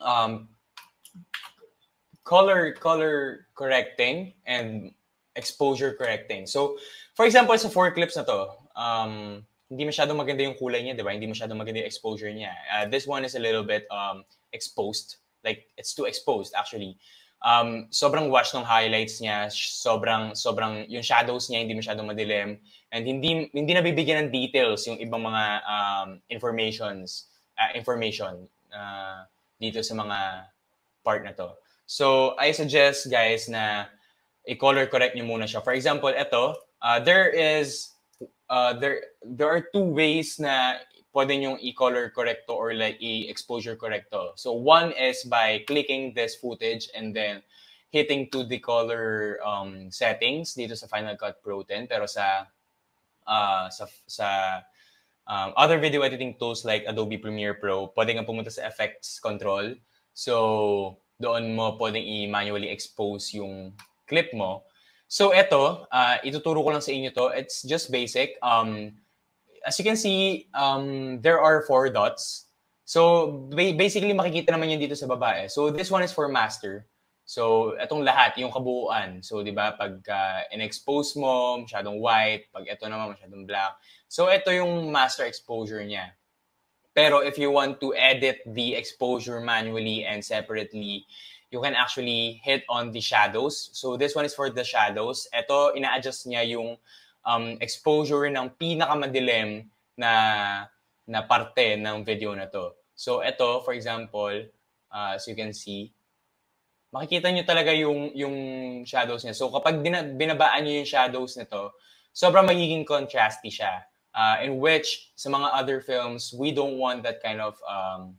um, color color correcting and exposure correcting. So, for example, sa four clips na to, um, hindi masyadong maganda yung kulay niya, di ba? Hindi masyadong maganda yung exposure niya. Uh, this one is a little bit um, exposed. Like, it's too exposed, actually um, sobrang wash ng highlights niya, sobrang sobrang yung shadows niya hindi masyadong madilim and hindi hindi nabibigyan ng details yung ibang mga um, informations uh, information uh, dito sa mga part na to. So I suggest guys na i-color correct niyo muna siya. For example, ito, uh, there is uh, there there are two ways na pwede nyong i-color correcto or like i-exposure correcto. So one is by clicking this footage and then hitting to the color um, settings dito sa Final Cut Pro 10 pero sa uh, sa sa um, other video editing tools like Adobe Premiere Pro, pwede kang pumunta sa effects control. So doon mo pwedeng i-manually expose yung clip mo. So ito, uh, ituturo ko lang sa inyo to. It's just basic. Um, as you can see, um, there are four dots. So ba- basically makikita naman yun dito sa baba eh. So this one is for master. So itong lahat, yung kabuuan. So 'di ba pag uh, in-expose mo, masyadong white, pag ito naman masyadong black. So ito yung master exposure niya. Pero if you want to edit the exposure manually and separately, you can actually hit on the shadows. So this one is for the shadows. Ito, ina-adjust niya yung um, exposure ng pinakamadilim na na parte ng video na to. So ito, for example, uh, as you can see, makikita nyo talaga yung, yung shadows niya. So kapag bina, binabaan nyo yung shadows nito, sobrang magiging contrasty siya uh, in which sa mga other films, we don't want that kind of um,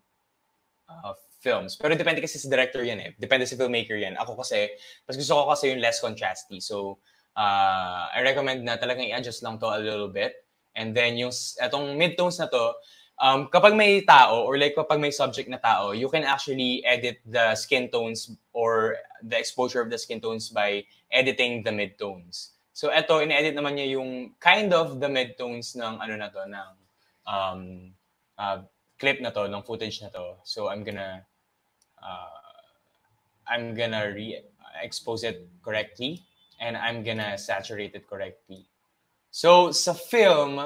uh, films. Pero depende kasi sa director yan eh. Depende sa filmmaker yan. Ako kasi, mas gusto ko kasi yung less contrasty. So, uh, I recommend na talagang i-adjust lang to a little bit. And then yung etong midtones na to, um, kapag may tao or like kapag may subject na tao, you can actually edit the skin tones or the exposure of the skin tones by editing the midtones. So eto, in-edit naman niya yung kind of the midtones ng ano na to, ng um, uh, clip na to, ng footage na to. So I'm gonna uh, I'm gonna re-expose it correctly and I'm gonna saturate it correctly. So sa film,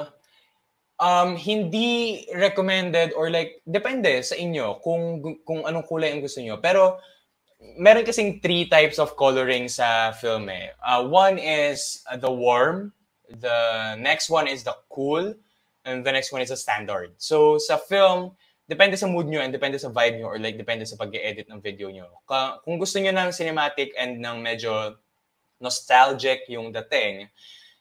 um, hindi recommended or like, depende sa inyo kung, kung anong kulay ang gusto nyo. Pero meron kasing three types of coloring sa film eh. Uh, one is the warm, the next one is the cool, and the next one is the standard. So sa film, depende sa mood nyo and depende sa vibe nyo or like depende sa pag-edit ng video nyo. Kung gusto nyo ng cinematic and ng medyo nostalgic yung dating,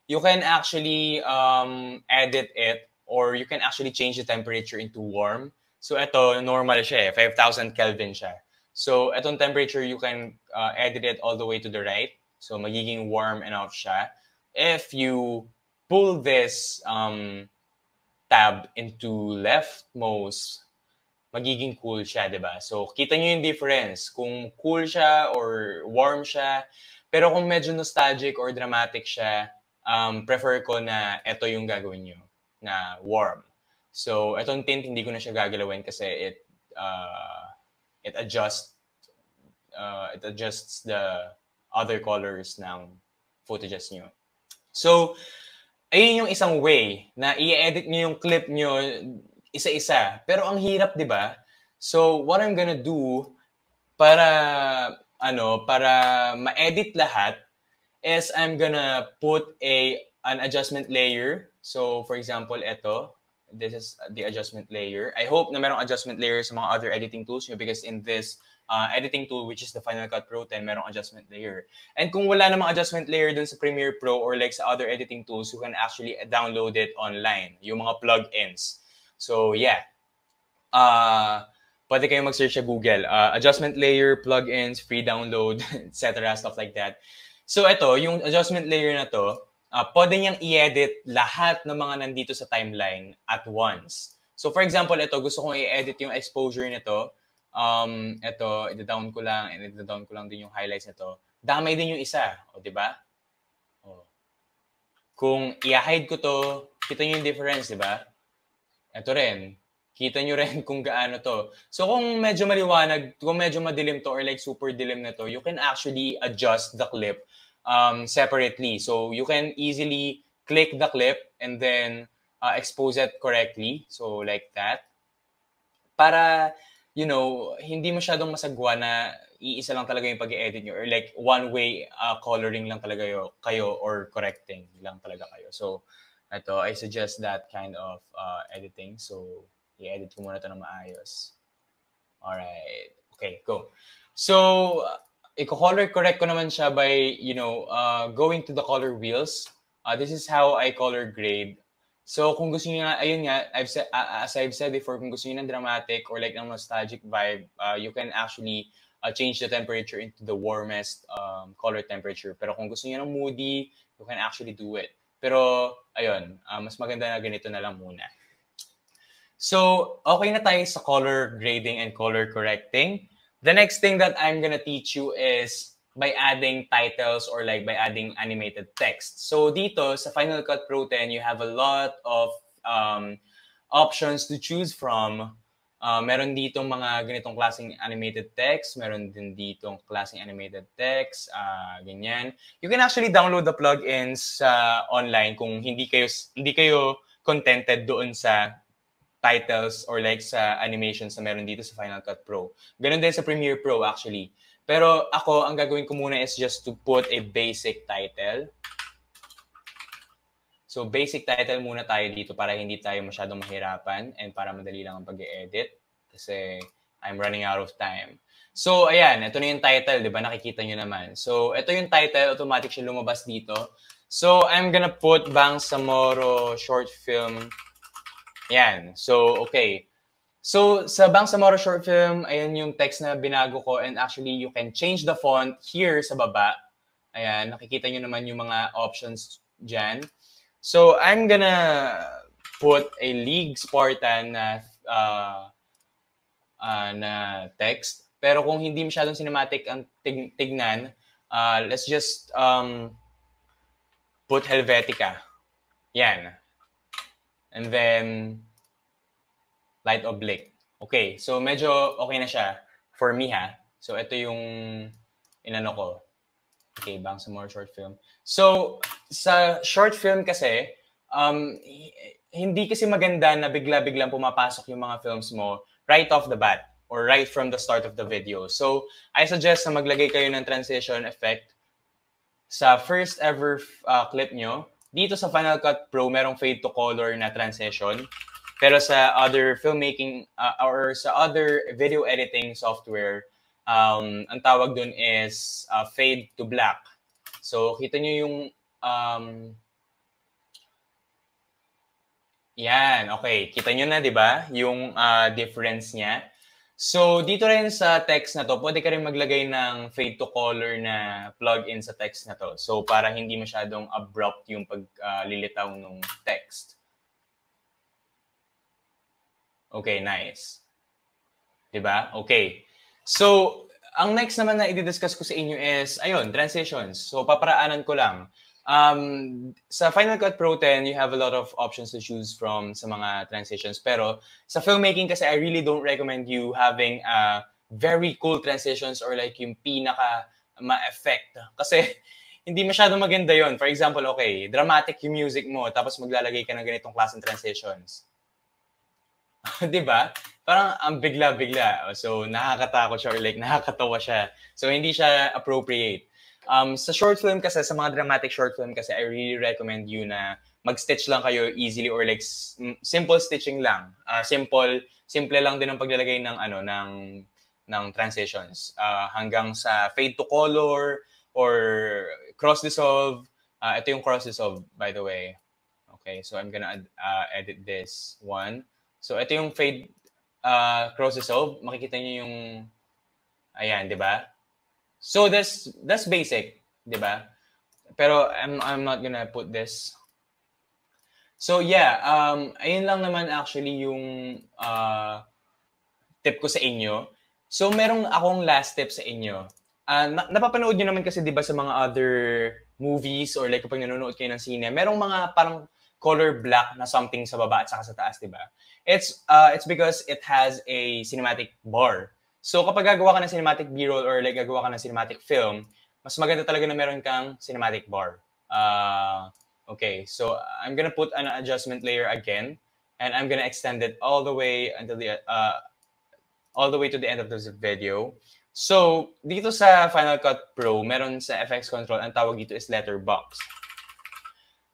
you can actually um, edit it or you can actually change the temperature into warm. So ito, normal siya eh, 5,000 Kelvin siya. So, itong temperature, you can uh, edit it all the way to the right. So, magiging warm enough siya. If you pull this um, tab into leftmost, magiging cool siya, di ba? So, kita nyo yung difference. Kung cool siya or warm siya. Pero kung medyo nostalgic or dramatic siya, um, prefer ko na ito yung gagawin nyo, na warm. So, itong tint, hindi ko na siya gagalawin kasi it uh, it adjusts uh, it adjusts the other colors ng footages nyo. So, ayun yung isang way na i-edit nyo yung clip nyo isa-isa. Pero ang hirap, di ba? So, what I'm gonna do para, ano, para ma-edit lahat is I'm gonna put a an adjustment layer. So, for example, ito, this is the adjustment layer. I hope na merong adjustment layer sa mga other editing tools nyo because in this uh, editing tool, which is the Final Cut Pro 10, merong adjustment layer. And kung wala namang adjustment layer dun sa Premiere Pro or like sa other editing tools, you can actually download it online, yung mga plugins. So, yeah. Uh, pwede kayong mag-search sa Google. Uh, adjustment layer, plugins, free download, etc. Stuff like that. So, ito, yung adjustment layer na to, uh, pwede niyang i-edit lahat ng mga nandito sa timeline at once. So, for example, ito, gusto kong i-edit yung exposure nito um, ito, ida-down ko lang, and ida-down ko lang din yung highlights nito. Damay din yung isa, o, di ba? Kung i-hide ko to, kita nyo yung difference, di ba? Ito rin, kita nyo rin kung gaano to. So kung medyo maliwanag, kung medyo madilim to or like super dilim na to, you can actually adjust the clip um, separately. So you can easily click the clip and then uh, expose it correctly. So like that. Para you know, hindi masyadong masagwa na iisa lang talaga yung pag-edit nyo or like one way uh, coloring lang talaga yo, kayo or correcting lang talaga kayo. So, ito, I suggest that kind of uh, editing. So, i-edit ko muna ito ng maayos. Alright. Okay, go. So, i-color correct ko naman siya by, you know, uh, going to the color wheels. Uh, this is how I color grade So kung gusto niyo nga, ayun nga, I've said, uh, as I've said before, kung gusto niyo ng dramatic or like ng nostalgic vibe, uh, you can actually uh, change the temperature into the warmest um, color temperature. Pero kung gusto niyo ng moody, you can actually do it. Pero ayun, uh, mas maganda na ganito na lang muna. So, okay na tayo sa color grading and color correcting. The next thing that I'm gonna teach you is by adding titles or like by adding animated text. So dito sa Final Cut Pro 10, you have a lot of um, options to choose from. Uh, meron ditong mga ganitong klaseng animated text, meron din ditong klaseng animated text, uh, ganyan. You can actually download the plugins uh, online kung hindi kayo hindi kayo contented doon sa titles or like sa animations na meron dito sa Final Cut Pro. Ganun din sa Premiere Pro actually. Pero ako, ang gagawin ko muna is just to put a basic title. So basic title muna tayo dito para hindi tayo masyadong mahirapan and para madali lang ang pag-edit kasi I'm running out of time. So ayan, ito na yung title, 'di ba? Nakikita niyo naman. So ito yung title, automatic siya lumabas dito. So I'm gonna put Bang Samoro short film. Yan. So okay. So sa Bang Samoro short film, ayan yung text na binago ko and actually you can change the font here sa baba. Ayan, nakikita niyo naman yung mga options diyan. So I'm gonna put a League Spartan na uh, uh, na text. Pero kung hindi masyadong cinematic ang tig- tignan, uh, let's just um, put Helvetica. Yan. And then light oblique. Okay, so medyo okay na siya for me ha. So ito yung inano ko. Okay, bang sa more short film. So, sa short film kasi, um, hindi kasi maganda na bigla-biglang pumapasok yung mga films mo right off the bat or right from the start of the video. So, I suggest na maglagay kayo ng transition effect sa first ever uh, clip nyo. Dito sa Final Cut Pro, merong fade to color na transition. Pero sa other filmmaking uh, or sa other video editing software, um, ang tawag dun is uh, fade to black. So, kita nyo yung um, yan, okay. Kita nyo na, di ba? Yung uh, difference niya. So, dito rin sa text na to, pwede ka rin maglagay ng fade to color na plug-in sa text na to. So, para hindi masyadong abrupt yung paglilitaw uh, ng text. Okay, nice. Diba? Okay. So, ang next naman na i-discuss ko sa inyo is, ayun, transitions. So, paparaanan ko lang. Um, sa Final Cut Pro 10, you have a lot of options to choose from sa mga transitions. Pero sa filmmaking kasi, I really don't recommend you having uh, very cool transitions or like yung pinaka ma-effect. Kasi hindi masyado maganda yon. For example, okay, dramatic yung music mo, tapos maglalagay ka ng ganitong klaseng transitions. 'Di ba? Parang ang bigla-bigla. So nakakatakot siya or like nakakatawa siya. So hindi siya appropriate. Um, sa short film kasi, sa mga dramatic short film kasi, I really recommend you na mag-stitch lang kayo easily or like simple stitching lang. Uh, simple, simple lang din ang paglalagay ng ano ng ng transitions uh, hanggang sa fade to color or cross dissolve. Uh, ito yung cross dissolve by the way. Okay, so I'm gonna uh, edit this one. So ito yung fade uh, cross dissolve. Makikita niyo yung ayan, 'di ba? So that's that's basic, 'di ba? Pero I'm I'm not gonna put this. So yeah, um ayun lang naman actually yung uh, tip ko sa inyo. So merong akong last tip sa inyo. Uh, na- napapanood niyo naman kasi 'di ba sa mga other movies or like kapag nanonood kayo ng sine, merong mga parang color black na something sa baba at saka sa taas, 'di ba? It's uh it's because it has a cinematic bar. So kapag gagawa ka ng cinematic B-roll or like gagawa ka ng cinematic film, mas maganda talaga na meron kang cinematic bar. Uh, okay, so I'm gonna put an adjustment layer again, and I'm gonna extend it all the way until the uh, all the way to the end of this video. So, dito sa Final Cut Pro, meron sa FX Control, ang tawag dito is letterbox.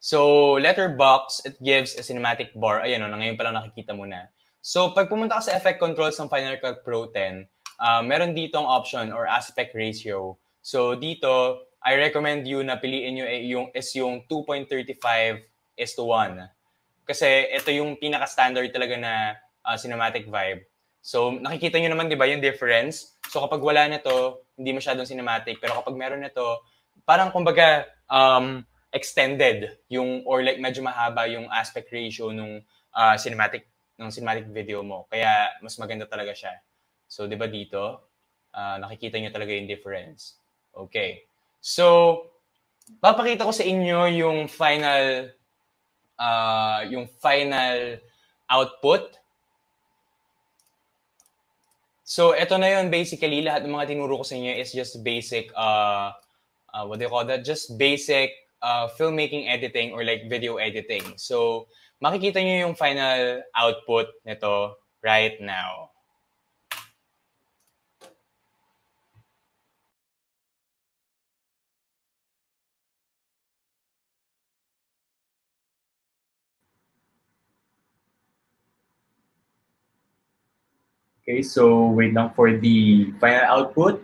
So, letterbox, it gives a cinematic bar. Ayan o, na ngayon pa lang nakikita mo na. So, pag pumunta ka sa Effect Controls ng Final Cut Pro 10, uh, meron ditong option or aspect ratio. So, dito, I recommend you na piliin nyo yung, is yung 2.35 is to 1. Kasi ito yung pinaka-standard talaga na uh, cinematic vibe. So, nakikita nyo naman, di ba, yung difference? So, kapag wala nito, hindi masyadong cinematic. Pero kapag meron nito, parang kumbaga, um, extended yung, or like medyo mahaba yung aspect ratio nung uh, cinematic ng cinematic video mo. Kaya, mas maganda talaga siya. So, di ba dito, uh, nakikita nyo talaga yung difference. Okay. So, papakita ko sa inyo yung final uh, yung final output. So, ito na yun basically. Lahat ng mga tinuro ko sa inyo is just basic, uh, uh, what do you call that? Just basic uh, filmmaking editing or like video editing. So, makikita nyo yung final output nito right now. Okay, so wait lang for the final output.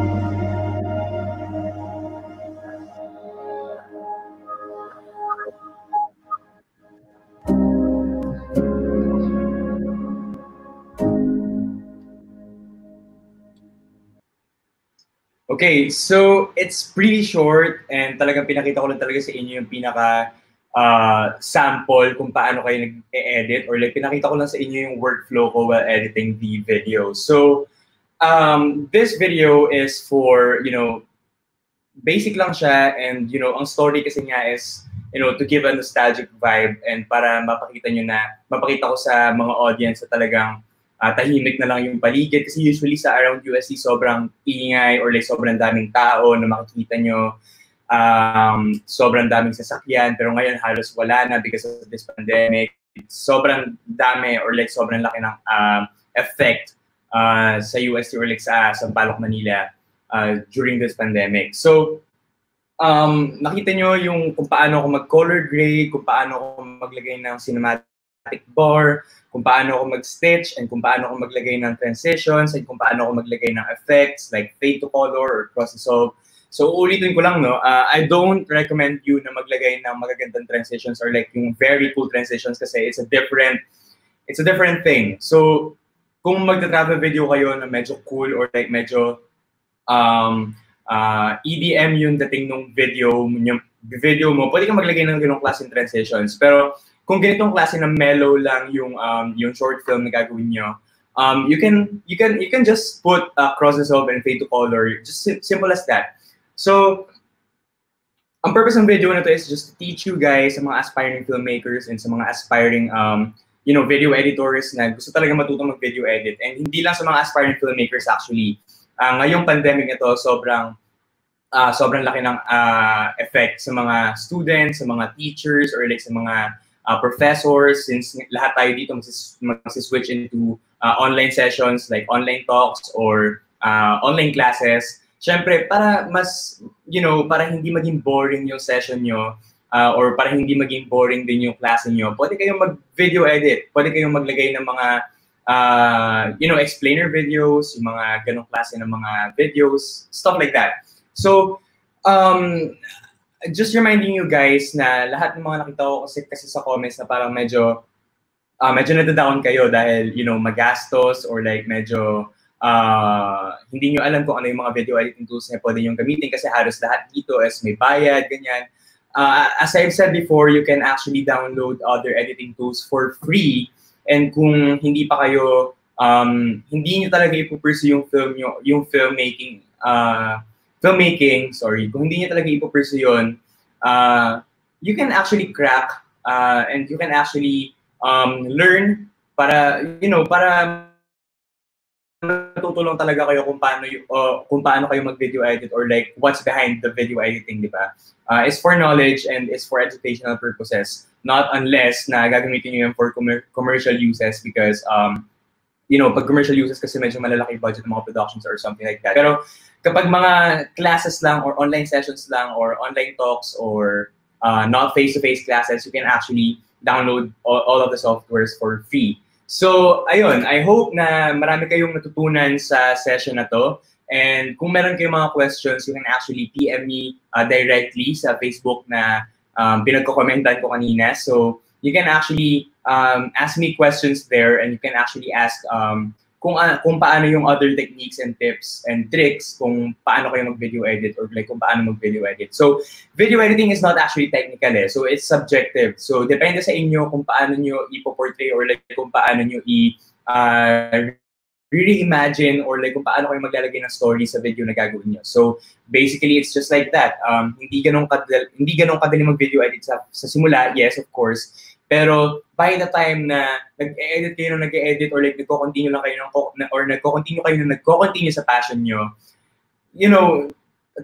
Okay, so it's pretty short and talagang pinakita ko lang talaga sa inyo yung pinaka uh, sample kung paano kayo nag-edit or like pinakita ko lang sa inyo yung workflow ko while editing the video. So um, this video is for, you know, basic lang siya and you know, ang story kasi nga is you know, to give a nostalgic vibe and para mapakita nyo na, mapakita ko sa mga audience na talagang uh, tahimik na lang yung paligid. Kasi usually sa around USC, sobrang ingay or like sobrang daming tao na makikita nyo. Um, sobrang daming sasakyan. Pero ngayon halos wala na because of this pandemic. Sobrang dami or like sobrang laki ng uh, effect uh, sa USC or like sa Sampaloc, Manila uh, during this pandemic. So, um, nakita nyo yung kung paano ako mag-color grade, kung paano ako maglagay ng cinematic bar, kung paano ako mag-stitch, and kung paano ako maglagay ng transitions, and kung paano ako maglagay ng effects like fade to color or cross dissolve. So ulitin ko lang, no, uh, I don't recommend you na maglagay ng magagandang transitions or like yung very cool transitions kasi it's a different, it's a different thing. So kung magta-travel video kayo na medyo cool or like medyo um, uh, EDM yung dating ng video, yung video mo, pwede kang maglagay ng ganong klaseng transitions. Pero kung ganitong klase ng mellow lang yung um, yung short film na gagawin nyo, um, you can you can you can just put uh, cross dissolve and fade to color. Just sim- simple as that. So, ang purpose ng video na to is just to teach you guys, sa mga aspiring filmmakers and sa mga aspiring um, you know, video editors na gusto talaga matutong mag-video edit. And hindi lang sa mga aspiring filmmakers actually. Uh, ngayong pandemic ito, sobrang uh, sobrang laki ng uh, effect sa mga students, sa mga teachers, or like sa mga uh, professors since lahat tayo dito magsis- switch into uh, online sessions like online talks or uh, online classes. Siyempre, para mas, you know, para hindi maging boring yung session nyo uh, or para hindi maging boring din yung klase nyo, pwede kayong mag-video edit. Pwede kayong maglagay ng mga, uh, you know, explainer videos, yung mga ganong klase ng mga videos, stuff like that. So, um, just reminding you guys na lahat ng mga nakita ko kasi, kasi sa comments na parang medyo uh, medyo nadadown kayo dahil, you know, magastos or like medyo uh, hindi nyo alam kung ano yung mga video editing tools na pwede nyo gamitin kasi halos lahat dito is may bayad, ganyan. Uh, as I've said before, you can actually download other editing tools for free and kung hindi pa kayo, um, hindi nyo talaga ipupursue yung film nyo, yung filmmaking uh, filmmaking, sorry, kung hindi niya talaga ipopursue yun, uh, you can actually crack uh, and you can actually um, learn para, you know, para natutulong talaga kayo kung paano o kung paano kayo mag-video edit or like what's behind the video editing, di ba? Uh, is for knowledge and is for educational purposes. Not unless na gagamitin niyo yan for commer- commercial uses because um, you know, pag commercial uses kasi medyo malalaki budget ng mga productions or something like that. Pero kapag mga classes lang or online sessions lang or online talks or uh, not face-to-face classes, you can actually download all, all of the softwares for free. So, ayun, I hope na marami kayong natutunan sa session na to. And kung meron kayong mga questions, you can actually PM me uh, directly sa Facebook na um, pinagko-commentan ko kanina. So, you can actually um, ask me questions there and you can actually ask um, kung, uh, kung paano yung other techniques and tips and tricks kung paano kayo mag-video edit or like kung paano mag-video edit. So, video editing is not actually technical eh. So, it's subjective. So, depende sa inyo kung paano nyo ipo-portray or like kung paano nyo i- uh, really imagine or like kung paano kayo maglalagay ng story sa video na gagawin nyo. So, basically, it's just like that. Um, hindi ganun kadali, hindi ganun kadali mag-video edit sa, sa simula, yes, of course. Pero by the time na nag-edit kayo nung nag-edit or like nagko-continue lang kayo ng, or nagko-continue kayo nung nagko-continue sa passion nyo, you know,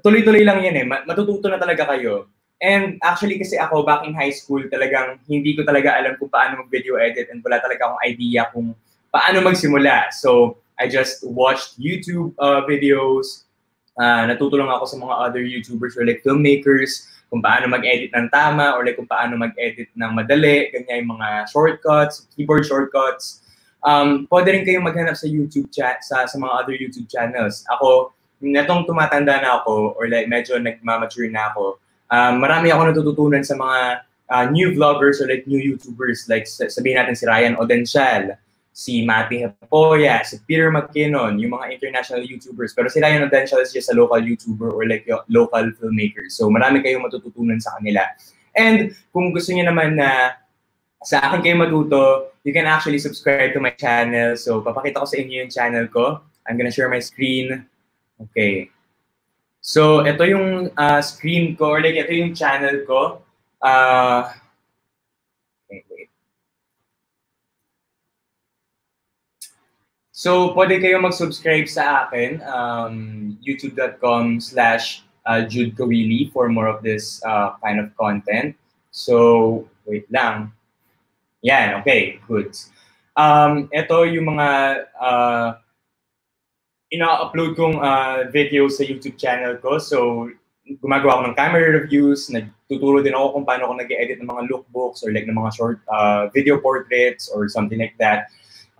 tuloy-tuloy lang yan eh. Ma- Matututo na talaga kayo. And actually kasi ako back in high school talagang hindi ko talaga alam kung paano mag-video edit and wala talaga akong idea kung paano magsimula. So I just watched YouTube uh, videos, uh, natutulong ako sa mga other YouTubers or like filmmakers kung paano mag-edit ng tama or like kung paano mag-edit ng madali, ganyan yung mga shortcuts, keyboard shortcuts. Um, pwede rin kayong maghanap sa YouTube chat, sa, sa mga other YouTube channels. Ako, netong tumatanda na ako or like medyo nagmamature na ako, um, marami ako natututunan sa mga uh, new vloggers or like new YouTubers like sabihin natin si Ryan Odensial, si Matty Hapoya, si Peter McKinnon, yung mga international YouTubers. Pero si Ryan Odensial is just a local YouTuber or like a local filmmaker. So marami kayong matututunan sa kanila. And kung gusto niyo naman na sa akin kayo matuto, you can actually subscribe to my channel. So papakita ko sa inyo yung channel ko. I'm gonna share my screen. Okay. So ito yung uh, screen ko or like ito yung channel ko. Uh, okay, wait. So, pwede kayo mag-subscribe sa akin, um, youtube.com slash uh, Jude Kawili for more of this uh, kind of content. So, wait lang. Yan, okay, good. Um, ito yung mga uh, ina-upload kong uh, video sa YouTube channel ko. So, gumagawa ako ng camera reviews, nagtuturo din ako kung paano ako nag-edit ng mga lookbooks or like ng mga short uh, video portraits or something like that.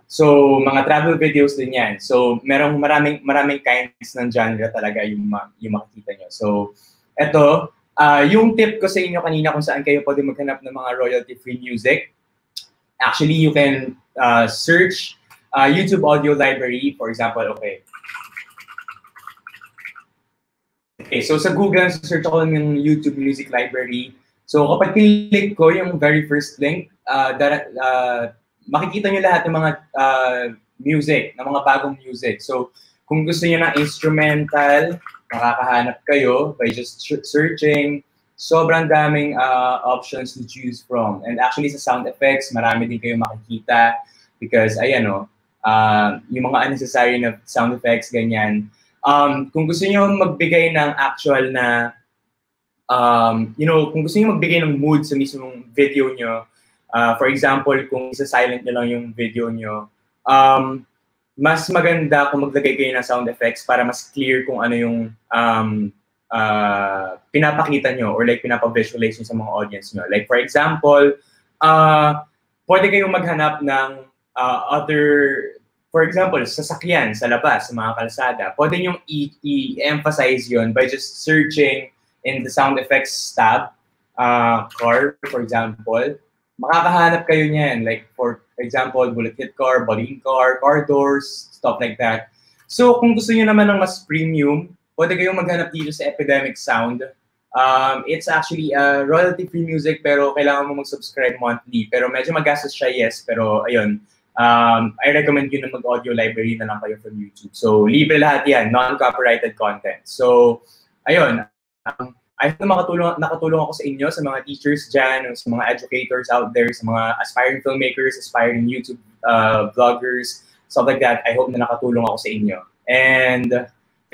So, mga travel videos din yan. So, merong maraming maraming kinds ng genre talaga yung, ma- yung makikita nyo. So, eto, uh, yung tip ko sa inyo kanina kung saan kayo pwede maghanap ng mga royalty-free music. Actually, you can uh, search uh, YouTube Audio Library, for example, okay. Okay, so sa Google, search ako ng YouTube Music Library. So kapag click ko yung very first link, uh, that, uh, makikita nyo lahat ng mga uh, music, ng mga bagong music. So, kung gusto niyo ng instrumental, makakahanap kayo by just searching. Sobrang daming uh, options to choose from. And actually, sa sound effects, marami din kayo makikita because, ayan o, uh, yung mga unnecessary na sound effects, ganyan. Um, kung gusto niyo magbigay ng actual na, um, you know, kung gusto niyo magbigay ng mood sa mismong video nyo, Uh, for example, kung isa-silent nyo lang yung video nyo, um, mas maganda kung maglagay kayo ng sound effects para mas clear kung ano yung um, uh, pinapakita nyo or like pinapa-visualize nyo sa mga audience nyo. Like for example, uh, pwede kayong maghanap ng uh, other, for example, sasakyan sa labas, sa mga kalsada. Pwede nyo i-emphasize yon by just searching in the sound effects tab, uh, car, for example, makakahanap kayo niyan. Like, for example, bullet hit car, body car, car doors, stuff like that. So, kung gusto niyo naman ng mas premium, pwede kayong maghanap dito sa Epidemic Sound. Um, it's actually uh, royalty-free music pero kailangan mo mag-subscribe monthly. Pero medyo magastos siya, yes. Pero ayun, um, I recommend you na mag-audio library na lang kayo from YouTube. So, libre lahat yan, non-copyrighted content. So, ayun. Um, I hope na makatulong, nakatulong ako sa inyo, sa mga teachers dyan, sa mga educators out there, sa mga aspiring filmmakers, aspiring YouTube uh, vloggers, stuff like that. I hope na nakatulong ako sa inyo. And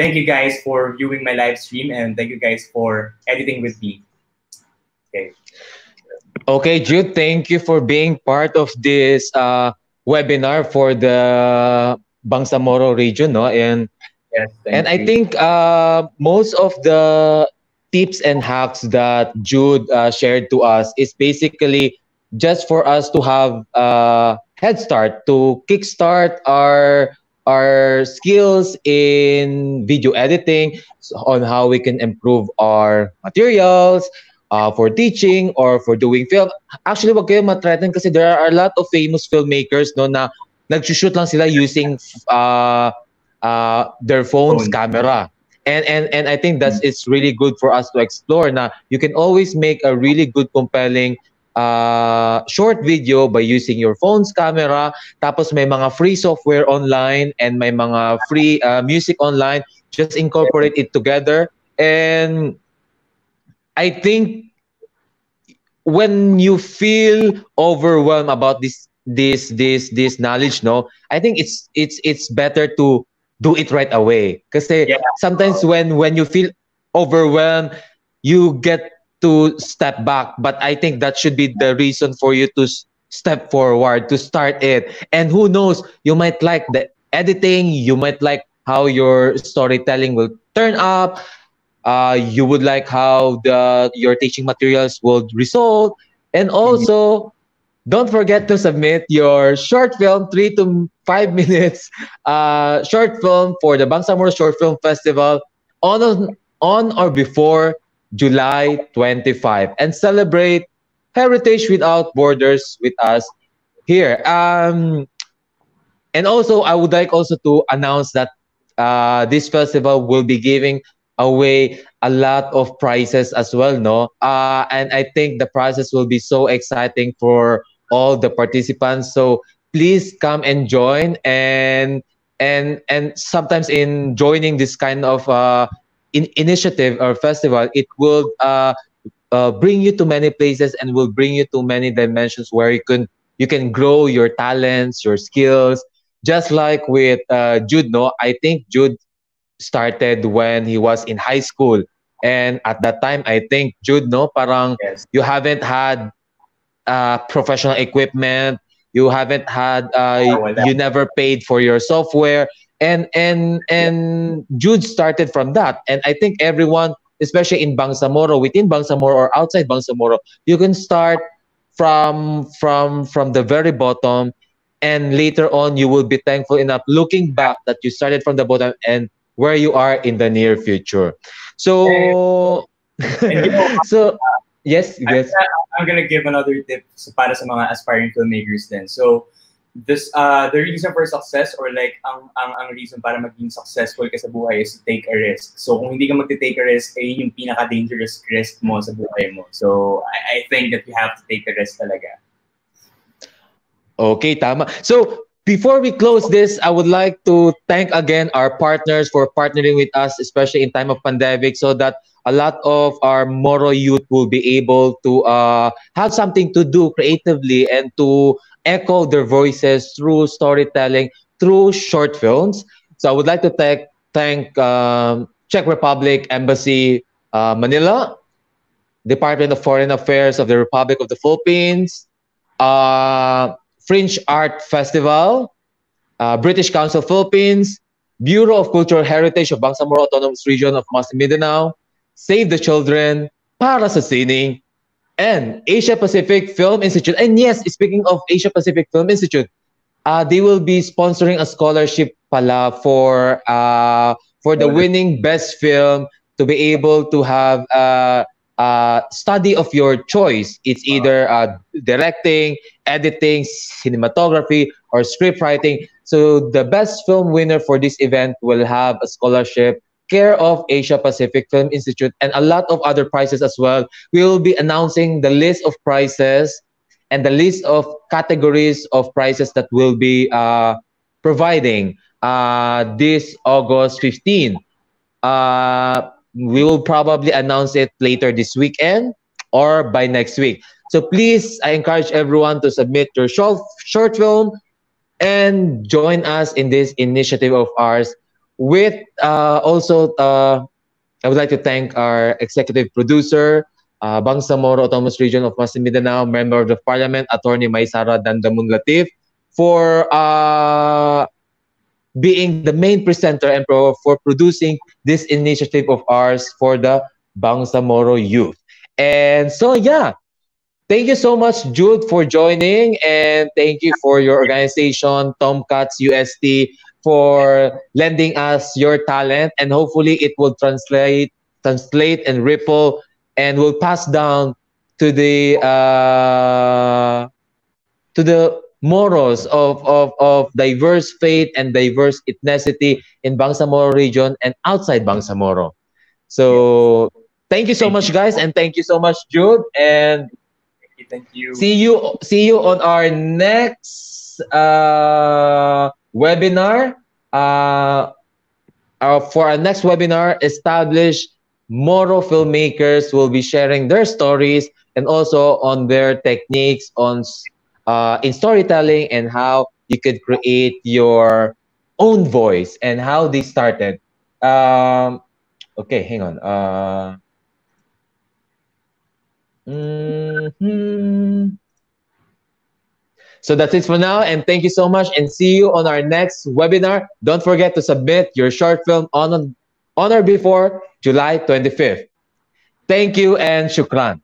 thank you guys for viewing my live stream and thank you guys for editing with me. Okay. Okay, Jude, thank you for being part of this uh, webinar for the Bangsamoro region, no? And yes, and I think uh, most of the tips and hacks that Jude uh, shared to us is basically just for us to have a head start to kickstart our our skills in video editing on how we can improve our materials uh, for teaching or for doing film. Actually, wag kayo matreten kasi there are a lot of famous filmmakers no na nag-shoot lang sila using uh, uh, their phone's camera. And and and I think that's it's really good for us to explore Now you can always make a really good compelling uh, short video by using your phone's camera. Tapos may mga free software online and may mga free uh, music online. Just incorporate it together. And I think when you feel overwhelmed about this this this this knowledge, no, I think it's it's it's better to do it right away. Because sometimes when when you feel overwhelmed, you get to step back. But I think that should be the reason for you to step forward, to start it. And who knows, you might like the editing, you might like how your storytelling will turn up. Uh, you would like how the your teaching materials will result, and also don't forget to submit your short film, three to five minutes uh, short film for the Bangsamoro Short Film Festival on on or before July 25 and celebrate heritage without borders with us here. Um, and also, I would like also to announce that uh, this festival will be giving away a lot of prizes as well, no? Uh, and I think the prizes will be so exciting for all the participants. So please come and join and and and sometimes in joining this kind of uh, in initiative or festival, it will uh, uh, bring you to many places and will bring you to many dimensions where you can you can grow your talents, your skills. Just like with uh, Jude, no, I think Jude started when he was in high school, and at that time, I think Jude, no, parang you haven't had uh, professional equipment, you haven't had, uh, you never paid for your software, and and and Jude started from that, and I think everyone, especially in Bangsamoro, within Bangsamoro or outside Bangsamoro, you can start from from from the very bottom. And later on you will be thankful enough looking back that you started from the bottom and where you are in the near future. So so yes yes I'm, I'm gonna give another tip para sa mga aspiring filmmakers then. So, this uh the reason for success or like ang ang ang reason para maging successful ka sa buhay is to take a risk. So, kung hindi ka magte-take a risk, yun yung pinaka-dangerous risk mo sa buhay mo. So, I, I think that you have to take a risk talaga. Okay, tama. So, before we close this, I would like to thank again our partners for partnering with us, especially in time of pandemic, so that a lot of our Moro youth will be able to uh, have something to do creatively and to echo their voices through storytelling, through short films. So, I would like to thank thank um, Czech Republic Embassy uh, Manila, Department of Foreign Affairs of the Republic of the Philippines, uh, Fringe Art Festival, uh, British Council Philippines, Bureau of Cultural Heritage of Bangsamoro Autonomous Region of Mas Mindanao, Save the Children, Para sa Sining, and Asia Pacific Film Institute. And yes, speaking of Asia Pacific Film Institute, uh, they will be sponsoring a scholarship pala for uh, for the winning best film to be able to have uh, uh, study of your choice. It's either uh, directing, editing, cinematography, or script writing. So the best film winner for this event will have a scholarship care of Asia Pacific Film Institute and a lot of other prizes as well. We will be announcing the list of prizes and the list of categories of prizes that will be uh, providing uh, this August 15. Uh, we will probably announce it later this weekend or by next week. So please, I encourage everyone to submit your short, short film and join us in this initiative of ours. With uh, also, uh, I would like to thank our executive producer, uh, Bangsamoro Autonomous Region of Mas Mindanao, Member of the Parliament, Attorney Maisara Dandamun Latif, for uh, being the main presenter and pro- for producing this initiative of ours for the Bangsamoro youth. And so, yeah, thank you so much, Jude, for joining, and thank you for your organization, Tomcats UST, for lending us your talent, and hopefully it will translate, translate and ripple, and will pass down to the uh, to the morals of, of, of diverse faith and diverse ethnicity in Bangsamoro region and outside Bangsamoro. So thank you so much, guys, and thank you so much, Jude. And Thank you. see you see you on our next uh, webinar. Uh, uh, for our next webinar, established Moro filmmakers will be sharing their stories and also on their techniques on uh, in storytelling and how you could create your own voice and how they started. Um, okay, hang on. Uh, mhm. So that's it for now, and thank you so much, and see you on our next webinar. Don't forget to submit your short film on on or before July 25th. Thank you and shukran.